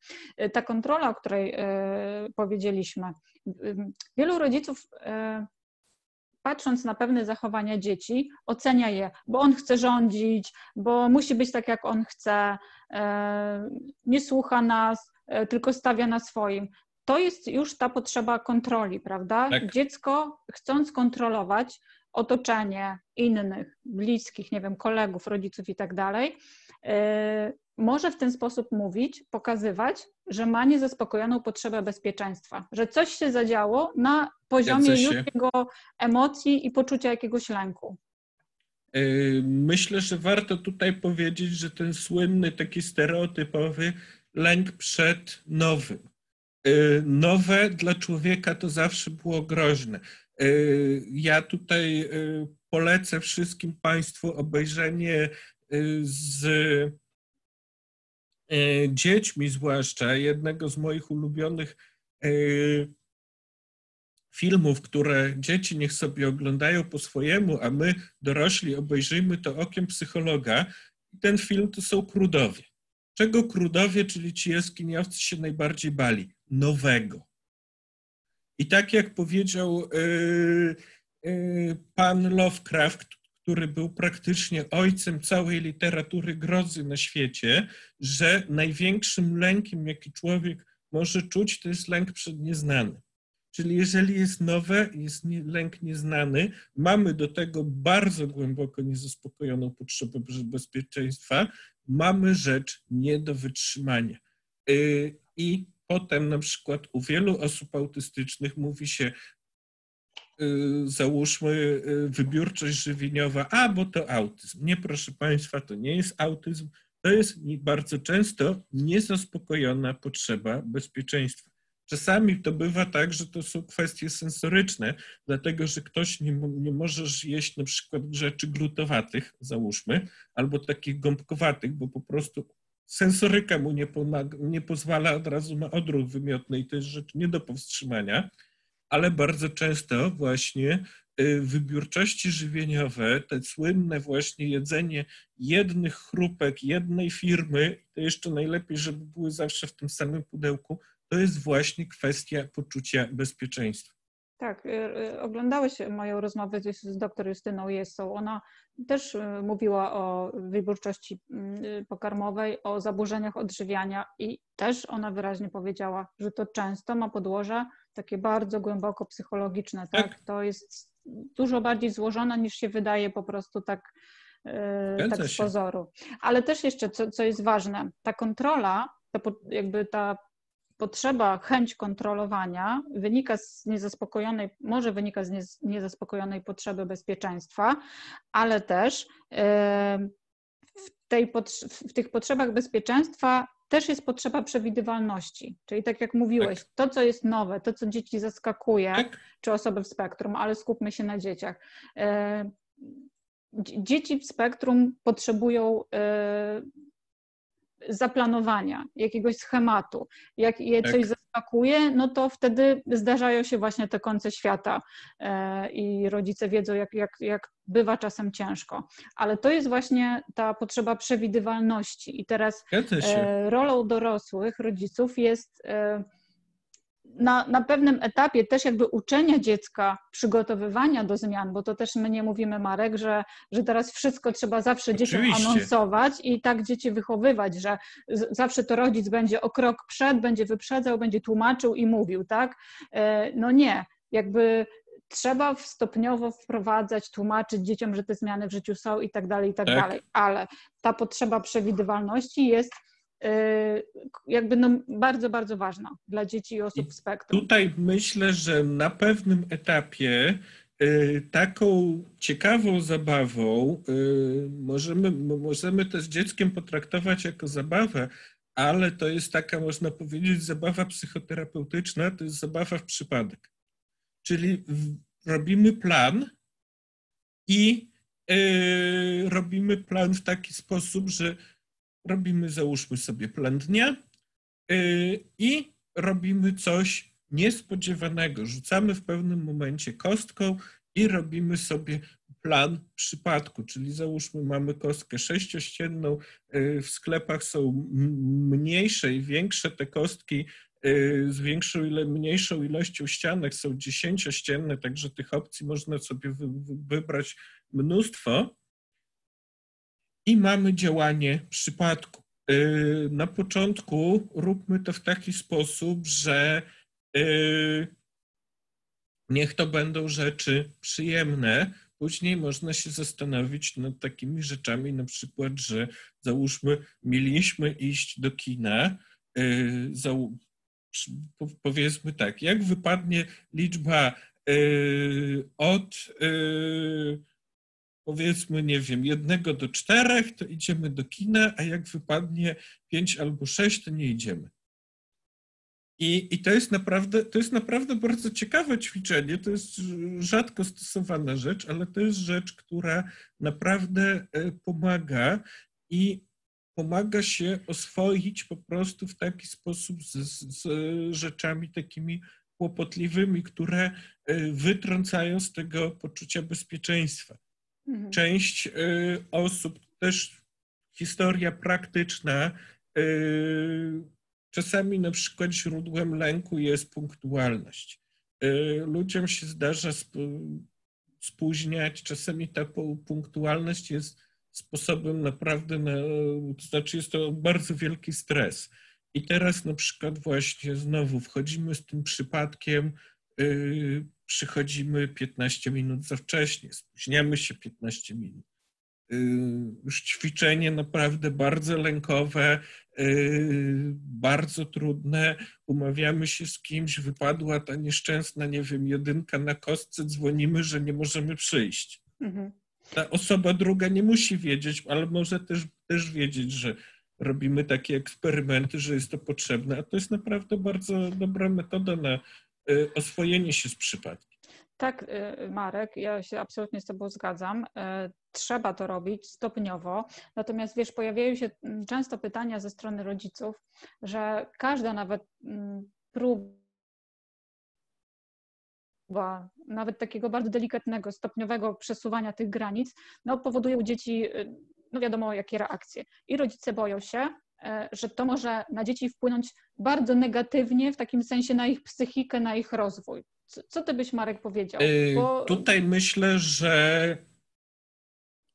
Ta kontrola, o której E, powiedzieliśmy. Wielu rodziców e, patrząc na pewne zachowania dzieci, ocenia je, bo on chce rządzić, bo musi być tak, jak on chce, e, nie słucha nas, tylko stawia na swoim. To jest już ta potrzeba kontroli, prawda? Tak. Dziecko, chcąc kontrolować otoczenie innych, bliskich, nie wiem, kolegów, rodziców i tak dalej, może w ten sposób mówić, pokazywać, że ma niezaspokojoną potrzebę bezpieczeństwa, że coś się zadziało na poziomie już jego emocji i poczucia jakiegoś lęku. Yy, myślę, że warto tutaj powiedzieć, że ten słynny, taki stereotypowy lęk przed nowym. Yy, nowe dla człowieka to zawsze było groźne. Yy, ja tutaj polecę wszystkim Państwu obejrzenie z dziećmi zwłaszcza, jednego z moich ulubionych e, filmów, które dzieci niech sobie oglądają po swojemu, a my dorośli obejrzyjmy to okiem psychologa. Ten film to są krudowie. Czego krudowie, czyli ci jaskiniowcy się najbardziej bali? Nowego. I tak jak powiedział e, pan Lovecraft, który był praktycznie ojcem całej literatury grozy na świecie, że największym lękiem, jaki człowiek może czuć, to jest lęk przed nieznanym. Czyli jeżeli jest nowe, jest lęk nieznany, mamy do tego bardzo głęboko niezaspokojoną potrzebę bezpieczeństwa, mamy rzecz nie do wytrzymania. Y, I potem na przykład u wielu osób autystycznych mówi się, załóżmy y, wybiórczość żywieniowa, a bo to autyzm. Nie, proszę Państwa, to nie jest autyzm, to jest bardzo często niezaspokojona potrzeba bezpieczeństwa. Czasami to bywa tak, że to są kwestie sensoryczne, dlatego że ktoś nie, nie może jeść na przykład rzeczy glutowatych, załóżmy, albo takich gąbkowatych, bo po prostu sensoryka mu nie, pomaga, nie pozwala, od razu ma odruch wymiotny i to jest rzecz nie do powstrzymania, ale bardzo często właśnie y, wybiórczości żywieniowe, te słynne właśnie jedzenie jednych chrupek, jednej firmy, to jeszcze najlepiej, żeby były zawsze w tym samym pudełku, to jest właśnie kwestia poczucia bezpieczeństwa. Tak, y, y, oglądałeś moją rozmowę z dr Justyną Jessą. Ona też y, mówiła o wyborczości pokarmowej, o zaburzeniach odżywiania i też ona wyraźnie powiedziała, że to często ma podłoże takie bardzo głęboko psychologiczne. Tak? tak. To jest dużo bardziej złożone niż się wydaje po prostu tak, tak z pozoru. Ale też jeszcze, co, co jest ważne, ta kontrola, ta, jakby ta potrzeba, chęć kontrolowania wynika z niezaspokojonej, może wynika z niezaspokojonej potrzeby bezpieczeństwa, ale też w, tej, w tych potrzebach bezpieczeństwa też jest potrzeba przewidywalności. Czyli tak jak mówiłeś, tak. to co jest nowe, to co dzieci zaskakuje, tak. czy osoby w spektrum, ale skupmy się na dzieciach. Dzieci w spektrum potrzebują zaplanowania, jakiegoś schematu. Jak je tak. coś zaskakuje, no to wtedy zdarzają się właśnie te końce świata e, i rodzice wiedzą, jak, jak, jak bywa czasem ciężko. Ale to jest właśnie ta potrzeba przewidywalności. I teraz e, rolą dorosłych, rodziców jest e, na, na pewnym etapie też jakby uczenia dziecka, przygotowywania do zmian, bo to też my nie mówimy, Marek, że, że teraz wszystko trzeba zawsze dzieciom anonsować i tak dzieci wychowywać, że z, zawsze to rodzic będzie o krok przed, będzie wyprzedzał, będzie tłumaczył i mówił, tak? E, no nie, jakby trzeba stopniowo wprowadzać, tłumaczyć dzieciom, że te zmiany w życiu są i tak dalej, i tak, tak. dalej, ale ta potrzeba przewidywalności jest jakby no bardzo, bardzo ważna dla dzieci i osób w spektrum. Tutaj myślę, że na pewnym etapie y, taką ciekawą zabawą y, możemy, możemy z dzieckiem potraktować jako zabawę, ale to jest taka, można powiedzieć, zabawa psychoterapeutyczna, to jest zabawa w przypadek. Czyli robimy plan i robimy plan w taki sposób, że robimy, załóżmy sobie plan dnia yy, i robimy coś niespodziewanego. Rzucamy w pewnym momencie kostką i robimy sobie plan przypadku, czyli załóżmy mamy kostkę sześciościenną, yy, w sklepach są mniejsze i większe te kostki yy, z większą ile, mniejszą ilością ścianek są dziesięciościenne, także tych opcji można sobie wybrać mnóstwo i mamy działanie przypadku. Y, na początku róbmy to w taki sposób, że y, niech to będą rzeczy przyjemne. Później można się zastanowić nad takimi rzeczami, na przykład, że załóżmy, mieliśmy iść do kina, y, powiedzmy tak, jak wypadnie liczba od powiedzmy, nie wiem, jednego do czterech, to idziemy do kina, a jak wypadnie pięć albo sześć, to nie idziemy. I, I to, jest naprawdę, to jest naprawdę bardzo ciekawe ćwiczenie. To jest rzadko stosowana rzecz, ale to jest rzecz, która naprawdę e, pomaga i pomaga się oswoić po prostu w taki sposób z, z rzeczami takimi kłopotliwymi, które e, wytrącają z tego poczucia bezpieczeństwa. Mhm. Część y, osób, też historia praktyczna, y, czasami na przykład źródłem lęku jest punktualność. Y, ludziom się zdarza spóźniać. Czasami ta punktualność jest sposobem naprawdę, na, to znaczy jest to bardzo wielki stres. I teraz na przykład właśnie znowu wchodzimy z tym przypadkiem, yy, przychodzimy 15 minut za wcześnie, spóźniamy się 15 minut. Yy, już ćwiczenie naprawdę bardzo lękowe, yy, bardzo trudne. Umawiamy się z kimś, wypadła ta nieszczęsna, nie wiem, jedynka na kostce, dzwonimy, że nie możemy przyjść. Mhm. Ta osoba druga nie musi wiedzieć, ale może też, też wiedzieć, że robimy takie eksperymenty, że jest to potrzebne, a to jest naprawdę bardzo dobra metoda na y, oswojenie się z przypadkiem. Tak, y, Marek, ja się absolutnie z Tobą zgadzam. Y, trzeba to robić stopniowo. Natomiast wiesz, pojawiają się mm, często pytania ze strony rodziców, że każda nawet mm, próba, nawet takiego bardzo delikatnego, stopniowego przesuwania tych granic, no, powoduje u dzieci no wiadomo jakie reakcje. I rodzice boją się, że to może na dzieci wpłynąć bardzo negatywnie, w takim sensie na ich psychikę, na ich rozwój. Co, co ty byś, Marek, powiedział? E, Bo... Tutaj myślę, że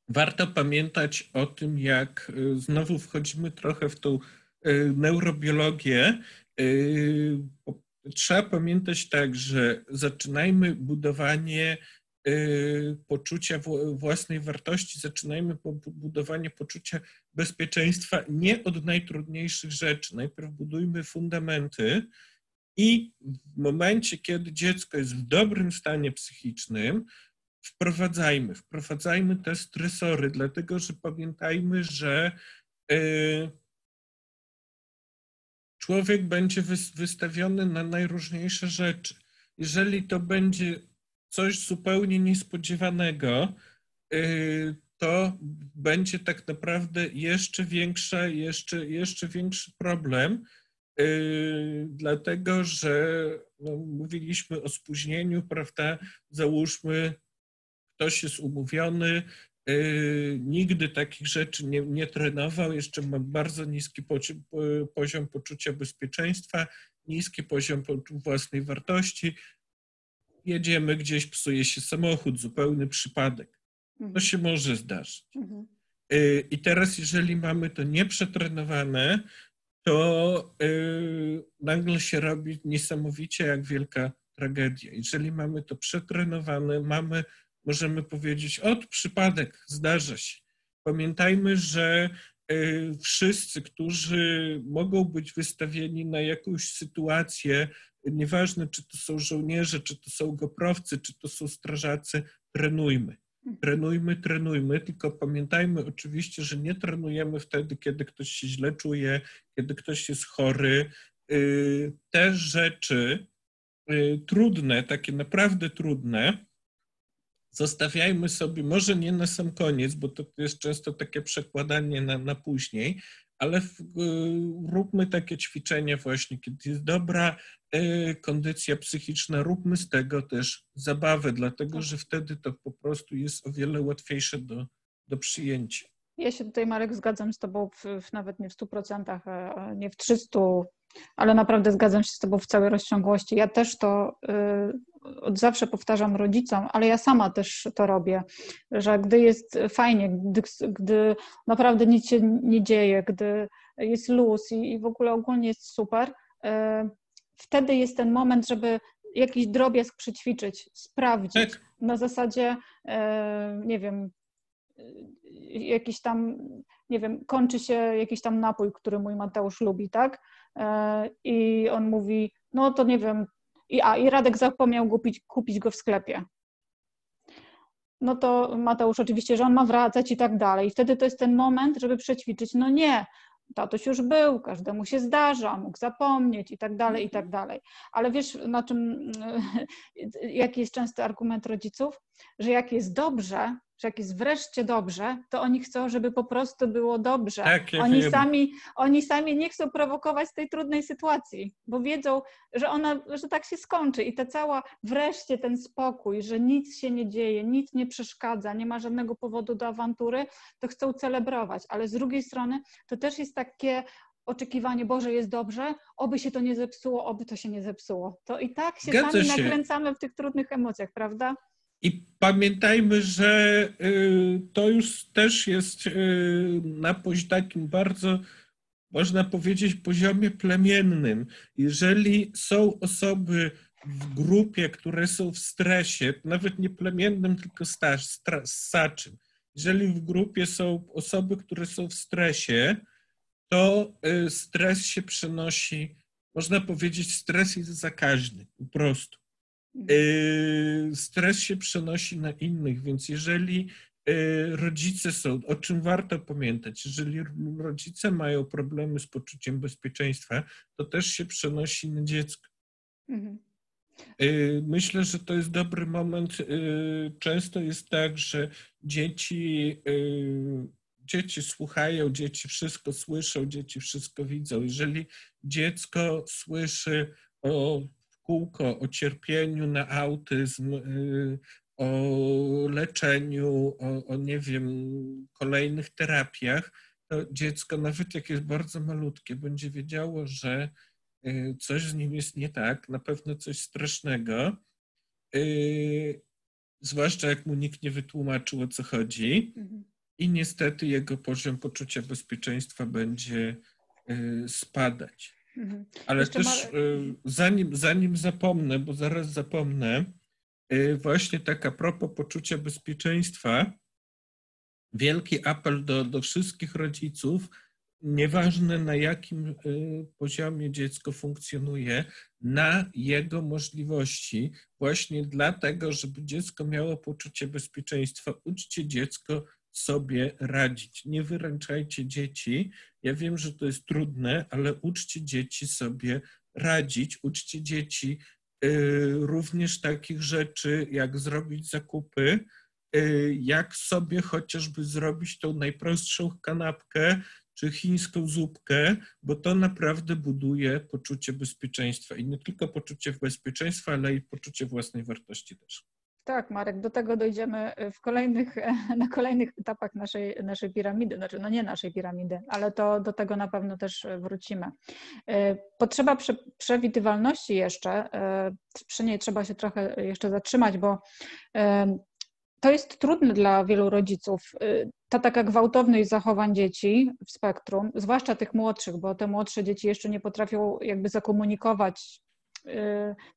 warto pamiętać o tym, jak e, znowu wchodzimy trochę w tą neurobiologię. Trzeba pamiętać tak, że zaczynajmy budowanie poczucia własnej wartości, zaczynajmy budowanie poczucia bezpieczeństwa nie od najtrudniejszych rzeczy. Najpierw budujmy fundamenty i w momencie, kiedy dziecko jest w dobrym stanie psychicznym, wprowadzajmy, wprowadzajmy te stresory, dlatego że pamiętajmy, że y, człowiek będzie wystawiony na najróżniejsze rzeczy. Jeżeli to będzie coś zupełnie niespodziewanego, y, to będzie tak naprawdę jeszcze większa, jeszcze, jeszcze większy problem, y, dlatego że no, mówiliśmy o spóźnieniu, prawda? Załóżmy, ktoś jest umówiony, y, nigdy takich rzeczy nie, nie trenował, jeszcze ma bardzo niski poziom poczucia bezpieczeństwa, niski poziom własnej wartości, jedziemy gdzieś, psuje się samochód, zupełny przypadek. To mhm. się może zdarzyć. Mhm. Y, I teraz, jeżeli mamy to nieprzetrenowane, to y, nagle się robi niesamowicie jak wielka tragedia. Jeżeli mamy to przetrenowane, mamy, możemy powiedzieć, od przypadek, zdarza się. Pamiętajmy, że wszyscy, którzy mogą być wystawieni na jakąś sytuację, nieważne czy to są żołnierze, czy to są goprowcy, czy to są strażacy, trenujmy. Mhm. Trenujmy, trenujmy, tylko pamiętajmy oczywiście, że nie trenujemy wtedy, kiedy ktoś się źle czuje, kiedy ktoś jest chory. Y, te rzeczy y, trudne, takie naprawdę trudne, zostawiajmy sobie, może nie na sam koniec, bo to jest często takie przekładanie na, na później, ale w, y, róbmy takie ćwiczenia właśnie, kiedy jest dobra y, kondycja psychiczna, róbmy z tego też zabawę, dlatego że wtedy to po prostu jest o wiele łatwiejsze do, do przyjęcia. Ja się tutaj, Marek, zgadzam z Tobą w, w nawet nie w 100%, a nie w 300, ale naprawdę zgadzam się z Tobą w całej rozciągłości. Ja też to y, od zawsze powtarzam rodzicom, ale ja sama też to robię, że gdy jest fajnie, gdy, gdy naprawdę nic się nie dzieje, gdy jest luz i, i w ogóle ogólnie jest super, y, wtedy jest ten moment, żeby jakiś drobiazg przećwiczyć, sprawdzić. Tak. Na zasadzie, y, nie wiem, jakiś tam, nie wiem, kończy się jakiś tam napój, który mój Mateusz lubi, tak? E, I on mówi, no to nie wiem, i, a i Radek zapomniał kupić, kupić go w sklepie. No to Mateusz oczywiście, że on ma wracać i tak dalej. I wtedy to jest ten moment, żeby przećwiczyć. No nie, tatuś już był, każdemu się zdarza, mógł zapomnieć i tak dalej, i tak mhm. dalej. Ale wiesz, na czym, jaki jest częsty argument rodziców? Że jak jest dobrze, że jak jest wreszcie dobrze, to oni chcą, żeby po prostu było dobrze. Tak, ja oni, sami, oni sami nie chcą prowokować tej trudnej sytuacji, bo wiedzą, że ona, że tak się skończy i ta cała wreszcie ten spokój, że nic się nie dzieje, nic nie przeszkadza, nie ma żadnego powodu do awantury, to chcą celebrować. Ale z drugiej strony to też jest takie oczekiwanie, Boże, jest dobrze, oby się to nie zepsuło, oby to się nie zepsuło. To i tak się Zgadza sami się. nakręcamy w tych trudnych emocjach, prawda? I pamiętajmy, że to już też jest na takim bardzo, można powiedzieć, poziomie plemiennym. Jeżeli są osoby w grupie, które są w stresie, nawet nie plemiennym, tylko ssaczym, jeżeli w grupie są osoby, które są w stresie, to y, stres się przenosi, można powiedzieć, stres jest zakaźny, po prostu. Mhm. Y, stres się przenosi na innych, więc jeżeli y, rodzice są, o czym warto pamiętać, jeżeli rodzice mają problemy z poczuciem bezpieczeństwa, to też się przenosi na dziecko. Mhm. Y, myślę, że to jest dobry moment. Często jest tak, że dzieci, dzieci słuchają, dzieci wszystko słyszą, dzieci wszystko widzą. Jeżeli dziecko słyszy o kółko, o cierpieniu na autyzm, o leczeniu, o, o nie wiem, kolejnych terapiach, to dziecko, nawet jak jest bardzo malutkie, będzie wiedziało, że Y, coś z nim jest nie tak, na pewno coś strasznego, y, zwłaszcza jak mu nikt nie wytłumaczył o co chodzi. Mhm. I niestety jego poziom poczucia bezpieczeństwa będzie y, spadać. Mhm. Ale Jeszcze też ma... zanim, zanim zapomnę, bo zaraz zapomnę, właśnie tak a propos poczucia bezpieczeństwa, wielki apel do, do wszystkich rodziców, nieważne na jakim y, poziomie dziecko funkcjonuje, na jego możliwości, właśnie dlatego, żeby dziecko miało poczucie bezpieczeństwa, uczcie dziecko sobie radzić. Nie wyręczajcie dzieci. Ja wiem, że to jest trudne, ale uczcie dzieci sobie radzić, uczcie dzieci y, również takich rzeczy, jak zrobić zakupy, y, jak sobie chociażby zrobić tą najprostszą kanapkę, czy chińską zupkę, bo to naprawdę buduje poczucie bezpieczeństwa i nie tylko poczucie bezpieczeństwa, ale i poczucie własnej wartości też. Tak, Marek, do tego dojdziemy w kolejnych, na kolejnych etapach naszej, naszej piramidy, znaczy no nie naszej piramidy, ale to do tego na pewno też wrócimy. E, potrzeba prze, przewidywalności jeszcze, e, przy niej trzeba się trochę jeszcze zatrzymać, bo to jest trudne dla wielu rodziców. Y, ta taka gwałtowność zachowań dzieci w spektrum, zwłaszcza tych młodszych, bo te młodsze dzieci jeszcze nie potrafią jakby zakomunikować y,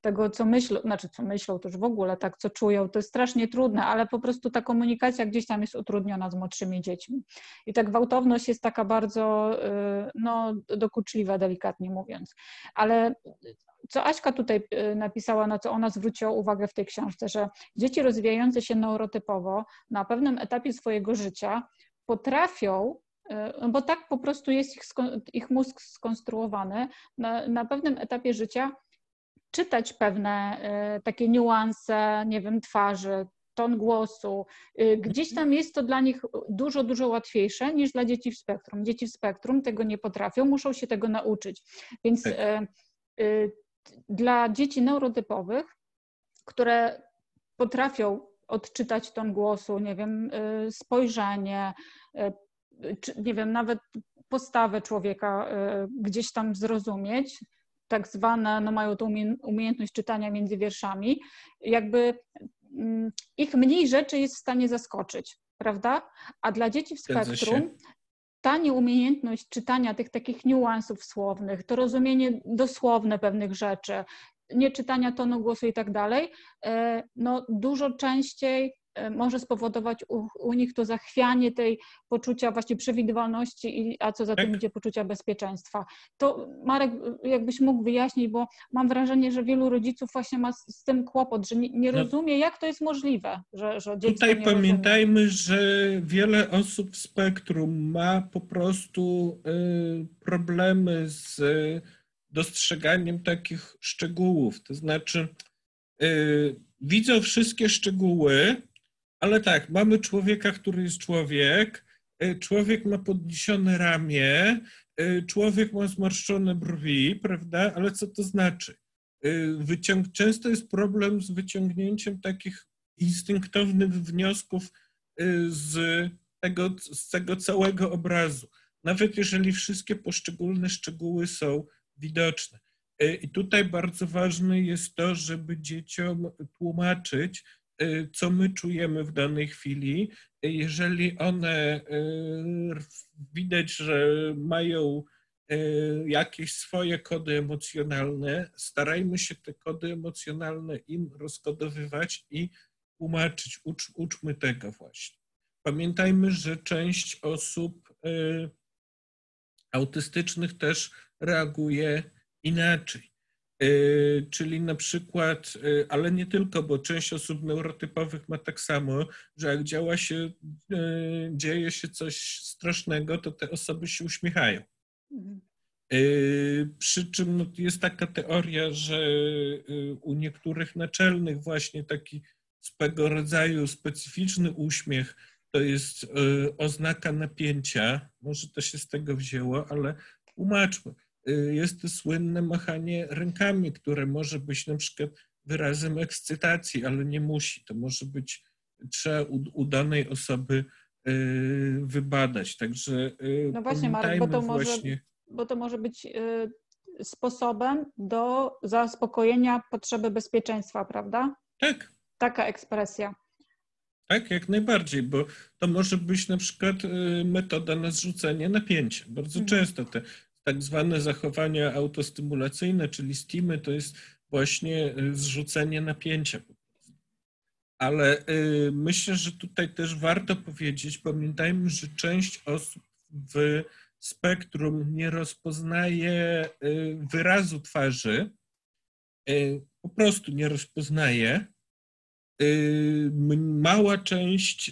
tego, co myślą, znaczy co myślą, już w ogóle tak, co czują, to jest strasznie trudne, ale po prostu ta komunikacja gdzieś tam jest utrudniona z młodszymi dziećmi. I ta gwałtowność jest taka bardzo y, no, dokuczliwa, delikatnie mówiąc. Ale co Aśka tutaj y, napisała, na co ona zwróciła uwagę w tej książce, że dzieci rozwijające się neurotypowo na pewnym etapie swojego życia potrafią y, no bo tak po prostu jest ich, ich mózg skonstruowany, na, na pewnym etapie życia czytać pewne y, takie niuanse, nie wiem, twarzy, ton głosu. Gdzieś tam jest to dla nich dużo, dużo łatwiejsze niż dla dzieci w spektrum. Dzieci w spektrum tego nie potrafią, muszą się tego nauczyć. Więc tak dla dzieci neurotypowych, które potrafią odczytać ton głosu, nie wiem, spojrzenie, nie wiem, nawet postawę człowieka gdzieś tam zrozumieć, tak zwane, no mają tą umiejętność czytania między wierszami, jakby mm, ich mniej rzeczy jest w stanie zaskoczyć, prawda? A dla dzieci w spektrum ta nieumiejętność czytania tych takich niuansów słownych, to rozumienie dosłowne pewnych rzeczy, nie czytania tonu głosu i tak dalej, e, no dużo częściej może spowodować u, u, nich to zachwianie tej poczucia właśnie przewidywalności, i, a co za tym tak. idzie poczucia bezpieczeństwa. To Marek, jakbyś mógł wyjaśnić, bo mam wrażenie, że wielu rodziców właśnie ma z, z tym kłopot, że nie, nie no, rozumie, jak to jest możliwe, że, że dziecko Tutaj pamiętajmy, rozumie. że wiele osób w spektrum ma po prostu y, problemy z y, dostrzeganiem takich szczegółów. To znaczy, y, widzą wszystkie szczegóły, ale tak, mamy człowieka, który jest człowiek, y, człowiek ma podniesione ramię, y, człowiek ma zmarszczone brwi, prawda? Ale co to znaczy? Wyciąg często jest problem z wyciągnięciem takich instynktownych wniosków z tego, z tego całego obrazu. Nawet jeżeli wszystkie poszczególne szczegóły są widoczne. I tutaj bardzo ważne jest to, żeby dzieciom tłumaczyć, co my czujemy w danej chwili. Jeżeli one widać, że mają jakieś swoje kody emocjonalne, starajmy się te kody emocjonalne im rozkodowywać i tłumaczyć. Ucz, uczmy tego właśnie. Pamiętajmy, że część osób autystycznych też reaguje inaczej. Y, czyli na przykład, y, ale nie tylko, bo część osób neurotypowych ma tak samo, że jak działa się, y, dzieje się coś strasznego, to te osoby się uśmiechają. Mhm. Przy czym no, jest taka teoria, że u niektórych naczelnych właśnie taki swego rodzaju specyficzny uśmiech to jest oznaka napięcia. Może to się z tego wzięło, ale tłumaczmy. Y, jest to słynne machanie rękami, które może być na przykład wyrazem ekscytacji, ale nie musi. To może być, trzeba u, u danej osoby y, wybadać. Także y, no właśnie, Marek, bo to, może, bo to może być sposobem do zaspokojenia potrzeby bezpieczeństwa, prawda? Tak. Taka ekspresja. Tak, jak najbardziej, bo to może być na przykład metoda na zrzucenie napięcia. Bardzo mhm. często te tak zwane zachowania autostymulacyjne, czyli stimy, to jest właśnie y, zrzucenie napięcia. Ale y, myślę, że tutaj też warto powiedzieć, pamiętajmy, że część osób w spektrum nie rozpoznaje y, wyrazu twarzy, po prostu nie rozpoznaje. Mała część,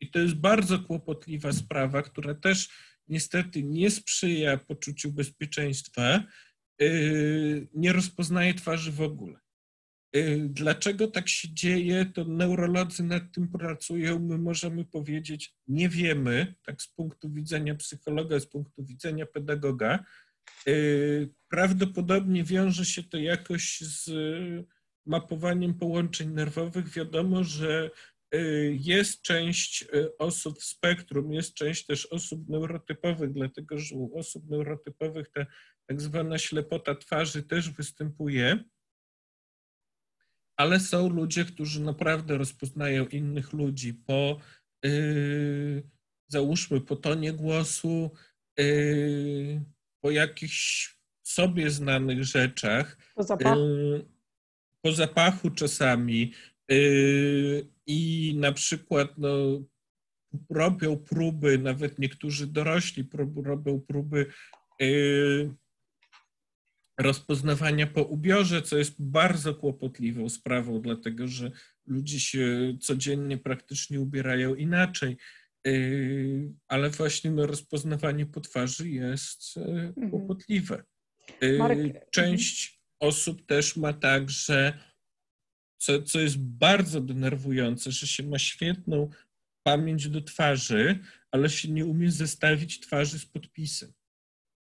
i to jest bardzo kłopotliwa sprawa, która też niestety nie sprzyja poczuciu bezpieczeństwa, y, nie rozpoznaje twarzy w ogóle. Y, dlaczego tak się dzieje, to neurolodzy nad tym pracują. My możemy powiedzieć, nie wiemy, tak z punktu widzenia psychologa, z punktu widzenia pedagoga. Y, prawdopodobnie wiąże się to jakoś z mapowaniem połączeń nerwowych. Wiadomo, że jest część y, osób w spektrum, jest część też osób neurotypowych, dlatego że u osób neurotypowych ta tak zwana ślepota twarzy też występuje, ale są ludzie, którzy naprawdę rozpoznają innych ludzi po, yy, załóżmy, po tonie głosu, yy, po jakichś sobie znanych rzeczach. Po zapachu. Yy, po zapachu czasami, Yy, I na przykład no, robią próby, nawet niektórzy dorośli robią próby yy, rozpoznawania po ubiorze, co jest bardzo kłopotliwą sprawą, dlatego że ludzie się codziennie praktycznie ubierają inaczej. Yy, ale właśnie no, rozpoznawanie po twarzy jest mhm. kłopotliwe. Marek... Część osób też ma tak, że co, co jest bardzo denerwujące, że się ma świetną pamięć do twarzy, ale się nie umie zestawić twarzy z podpisem.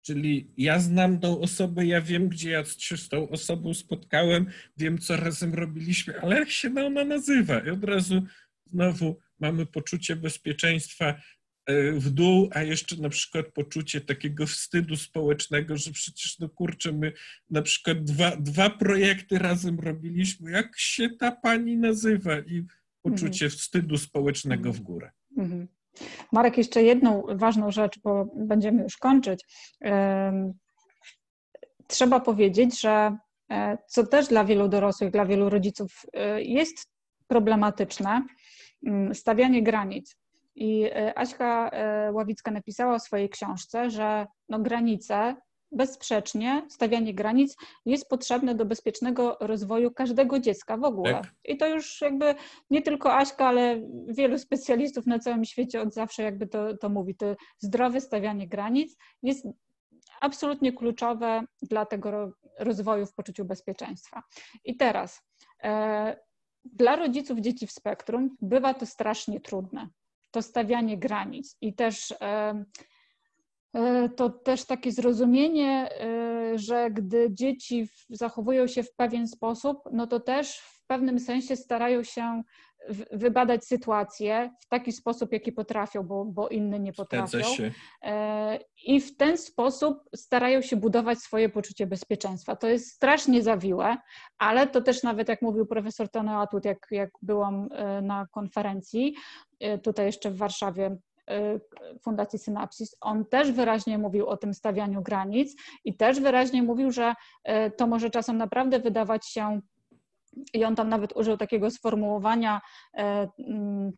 Czyli ja znam tą osobę, ja wiem, gdzie ja się z tą osobą spotkałem, wiem, co razem robiliśmy, ale jak się ona nazywa? I od razu znowu mamy poczucie bezpieczeństwa w dół, a jeszcze na przykład poczucie takiego wstydu społecznego, że przecież no kurczę, my na przykład dwa, dwa projekty razem robiliśmy, jak się ta pani nazywa i poczucie mhm. wstydu społecznego w górę. Mhm. Marek, jeszcze jedną ważną rzecz, bo będziemy już kończyć. Trzeba powiedzieć, że e, co też dla wielu dorosłych, dla wielu rodziców e, jest problematyczne, mm, stawianie granic. I e, Aśka e, Ławicka napisała w swojej książce, że no granice, bezsprzecznie stawianie granic jest potrzebne do bezpiecznego rozwoju każdego dziecka w ogóle. Tak. I to już jakby nie tylko Aśka, ale wielu specjalistów na całym świecie od zawsze jakby to, to mówi. To zdrowe stawianie granic jest absolutnie kluczowe dla tego rozwoju w poczuciu bezpieczeństwa. I teraz e, dla rodziców dzieci w spektrum bywa to strasznie trudne to stawianie granic i też to też takie zrozumienie, e, że gdy dzieci zachowują się w pewien sposób, no to też w pewnym sensie starają się wybadać sytuację w taki sposób, jaki potrafią, bo, bo inne nie potrafią. E, I w ten sposób starają się budować swoje poczucie bezpieczeństwa. To jest strasznie zawiłe, ale to też nawet jak mówił profesor Tony Atwood, jak, jak byłam e, na konferencji, e, tutaj jeszcze w Warszawie Fundacji Synapsis, on też wyraźnie mówił o tym stawianiu granic i też wyraźnie mówił, że to może czasem naprawdę wydawać się i on tam nawet użył takiego sformułowania e, mm,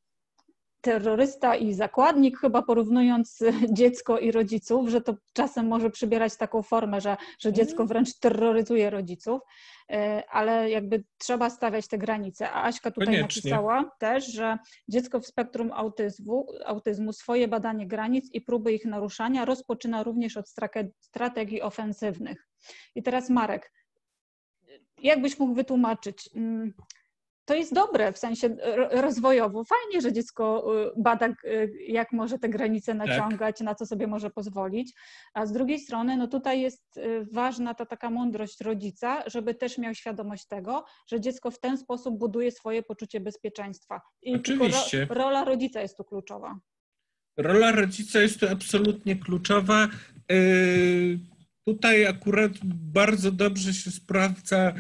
terrorysta i zakładnik, chyba porównując dziecko i rodziców, że to czasem może przybierać taką formę, że, że mhm. dziecko wręcz terroryzuje rodziców, e, ale jakby trzeba stawiać te granice. A Aśka tutaj Koniecznie. napisała też, że dziecko w spektrum autyzmu, autyzmu swoje badanie granic i próby ich naruszania rozpoczyna również od strategii ofensywnych. I teraz Marek, jak byś mógł wytłumaczyć? To jest dobre w sensie rozwojowo. Fajnie, że dziecko y, bada, y, jak może te granice tak. naciągać, tak. na co sobie może pozwolić. A z drugiej strony, no tutaj jest ważna ta taka mądrość rodzica, żeby też miał świadomość tego, że dziecko w ten sposób buduje swoje poczucie bezpieczeństwa. I Oczywiście. Ro, rola rodzica jest tu kluczowa. Rola rodzica jest tu absolutnie kluczowa. Yy Tutaj akurat bardzo dobrze się sprawdza e,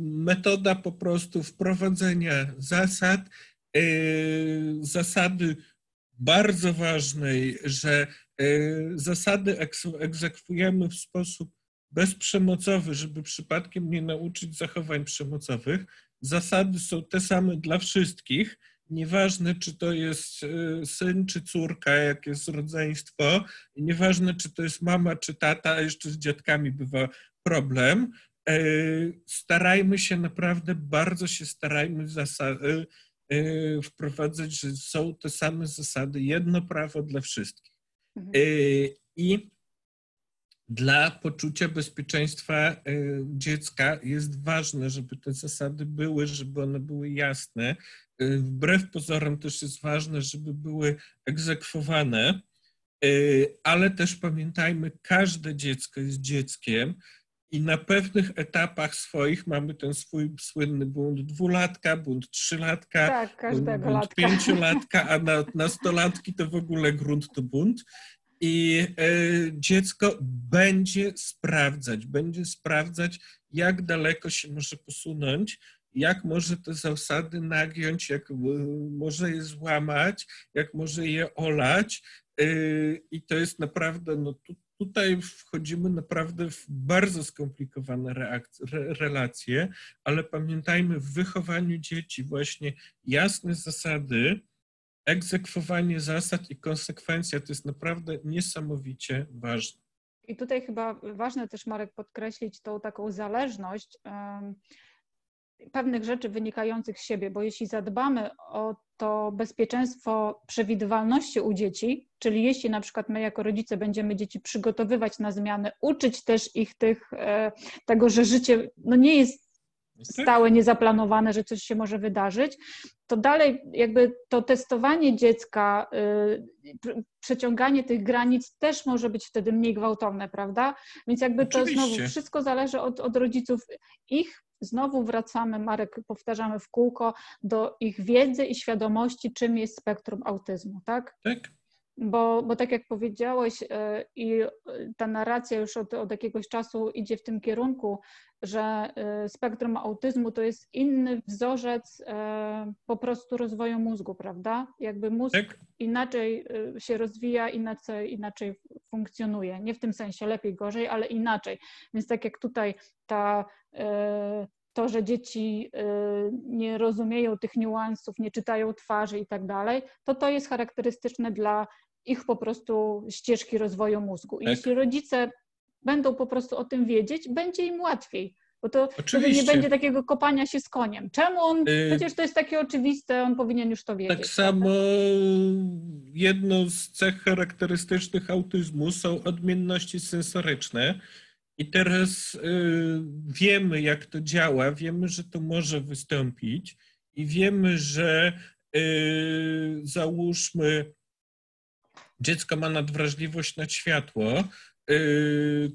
metoda po prostu wprowadzenia zasad, e, zasady bardzo ważnej, że e, zasady egzekwujemy w sposób bezprzemocowy, żeby przypadkiem nie nauczyć zachowań przemocowych. Zasady są te same dla wszystkich Nieważne, czy to jest syn, czy córka, jak jest rodzeństwo, nieważne, czy to jest mama, czy tata, a jeszcze z dziadkami bywa problem. E, starajmy się naprawdę, bardzo się starajmy zasady, e, wprowadzać, że są te same zasady, jedno prawo dla wszystkich. Mhm. I dla poczucia bezpieczeństwa dziecka jest ważne, żeby te zasady były, żeby one były jasne, wbrew pozorom też jest ważne, żeby były egzekwowane, ale też pamiętajmy, każde dziecko jest dzieckiem i na pewnych etapach swoich mamy ten swój słynny bunt dwulatka, bunt trzylatka, tak, bunt latka. pięciolatka, a na nastolatki to w ogóle grunt to bunt. I y, dziecko będzie sprawdzać, będzie sprawdzać, jak daleko się może posunąć, jak może te zasady nagiąć, jak może je złamać, jak może je olać. Y, I to jest naprawdę, no tu, tutaj wchodzimy naprawdę w bardzo skomplikowane relacje, ale pamiętajmy, w wychowaniu dzieci właśnie jasne zasady, egzekwowanie zasad i konsekwencja to jest naprawdę niesamowicie ważne. I tutaj chyba ważne też, Marek, podkreślić tą taką zależność pewnych rzeczy wynikających z siebie, bo jeśli zadbamy o to bezpieczeństwo przewidywalności u dzieci, czyli jeśli na przykład my jako rodzice będziemy dzieci przygotowywać na zmiany, uczyć też ich tych, e, tego, że życie no nie jest stałe, niezaplanowane, że coś się może wydarzyć, to dalej jakby to testowanie dziecka, y, przeciąganie tych granic też może być wtedy mniej gwałtowne, prawda? Więc jakby Oczywiście. to znowu wszystko zależy od, od rodziców, ich znowu wracamy, Marek, powtarzamy w kółko, do ich wiedzy i świadomości, czym jest spektrum autyzmu, tak? Tak. Bo, bo tak jak powiedziałeś, e, i ta narracja już od, od jakiegoś czasu idzie w tym kierunku, że e, spektrum autyzmu to jest inny wzorzec e, po prostu rozwoju mózgu, prawda? Jakby mózg tak. inaczej się rozwija, inaczej, inaczej funkcjonuje. Nie w tym sensie lepiej, gorzej, ale inaczej. Więc tak jak tutaj ta to, że dzieci nie rozumieją tych niuansów, nie czytają twarzy i tak dalej, to to jest charakterystyczne dla ich po prostu ścieżki rozwoju mózgu. I tak. jeśli rodzice będą po prostu o tym wiedzieć, będzie im łatwiej. Bo to nie będzie takiego kopania się z koniem. Czemu on, y... przecież to jest takie oczywiste, on powinien już to wiedzieć. Tak samo jedną z cech charakterystycznych autyzmu są odmienności sensoryczne. I teraz y, wiemy, jak to działa, wiemy, że to może wystąpić. I wiemy, że y, załóżmy, dziecko ma nadwrażliwość na światło,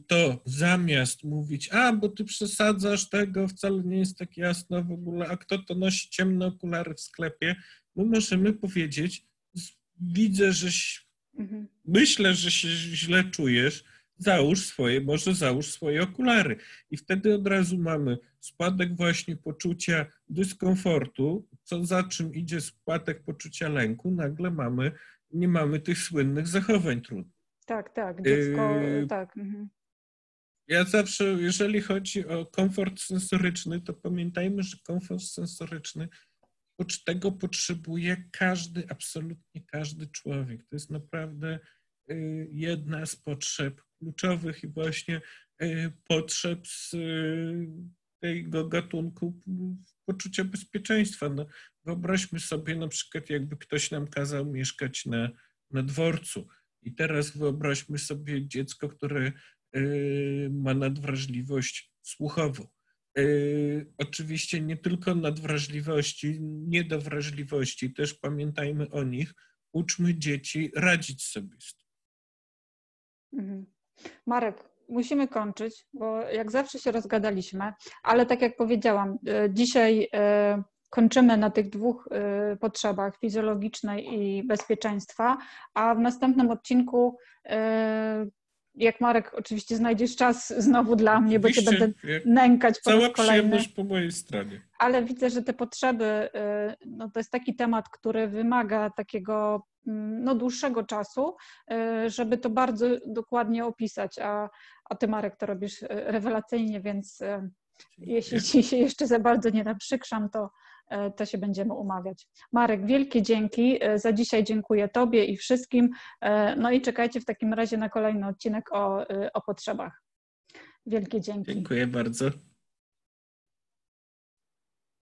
to zamiast mówić, a bo ty przesadzasz tego, wcale nie jest tak jasno w ogóle, a kto to nosi ciemne okulary w sklepie, my możemy powiedzieć, widzę, że mhm. myślę, że się źle czujesz, załóż swoje, może załóż swoje okulary. I wtedy od razu mamy spadek właśnie poczucia dyskomfortu, co za czym idzie spadek poczucia lęku, nagle mamy, nie mamy tych słynnych zachowań trudnych. Tak, tak, dziecko, yy, tak. Mhm. Ja zawsze, jeżeli chodzi o komfort sensoryczny, to pamiętajmy, że komfort sensoryczny oprócz tego potrzebuje każdy, absolutnie każdy człowiek. To jest naprawdę y, jedna z potrzeb kluczowych i właśnie y, potrzeb z y, tego gatunku poczucia bezpieczeństwa. No, wyobraźmy sobie na przykład, jakby ktoś nam kazał mieszkać na, na dworcu. I teraz wyobraźmy sobie dziecko, które ma nadwrażliwość słuchową oczywiście nie tylko nadwrażliwości, nie do wrażliwości, też pamiętajmy o nich, uczmy dzieci radzić sobie z tym. Mhm. Marek, musimy kończyć, bo jak zawsze się rozgadaliśmy, ale tak jak powiedziałam, yy, dzisiaj yy, kończymy na tych dwóch potrzebach fizjologicznej i bezpieczeństwa, a w następnym odcinku jak Marek oczywiście znajdziesz czas znowu dla mnie, bo cię będę nękać po Cała raz kolejny. po mojej stronie. Ale widzę, że te potrzeby, no to jest taki temat, który wymaga takiego no, dłuższego czasu, y, żeby to bardzo dokładnie opisać, a, a ty Marek to robisz y, rewelacyjnie, więc jeśli ci się jeszcze za bardzo nie naprzykrzam, to E, to się będziemy umawiać. Marek, wielkie dzięki. E, za dzisiaj dziękuję Tobie i wszystkim. E, no i czekajcie w takim razie na kolejny odcinek o, o potrzebach. Wielkie dzięki. Dziękuję bardzo.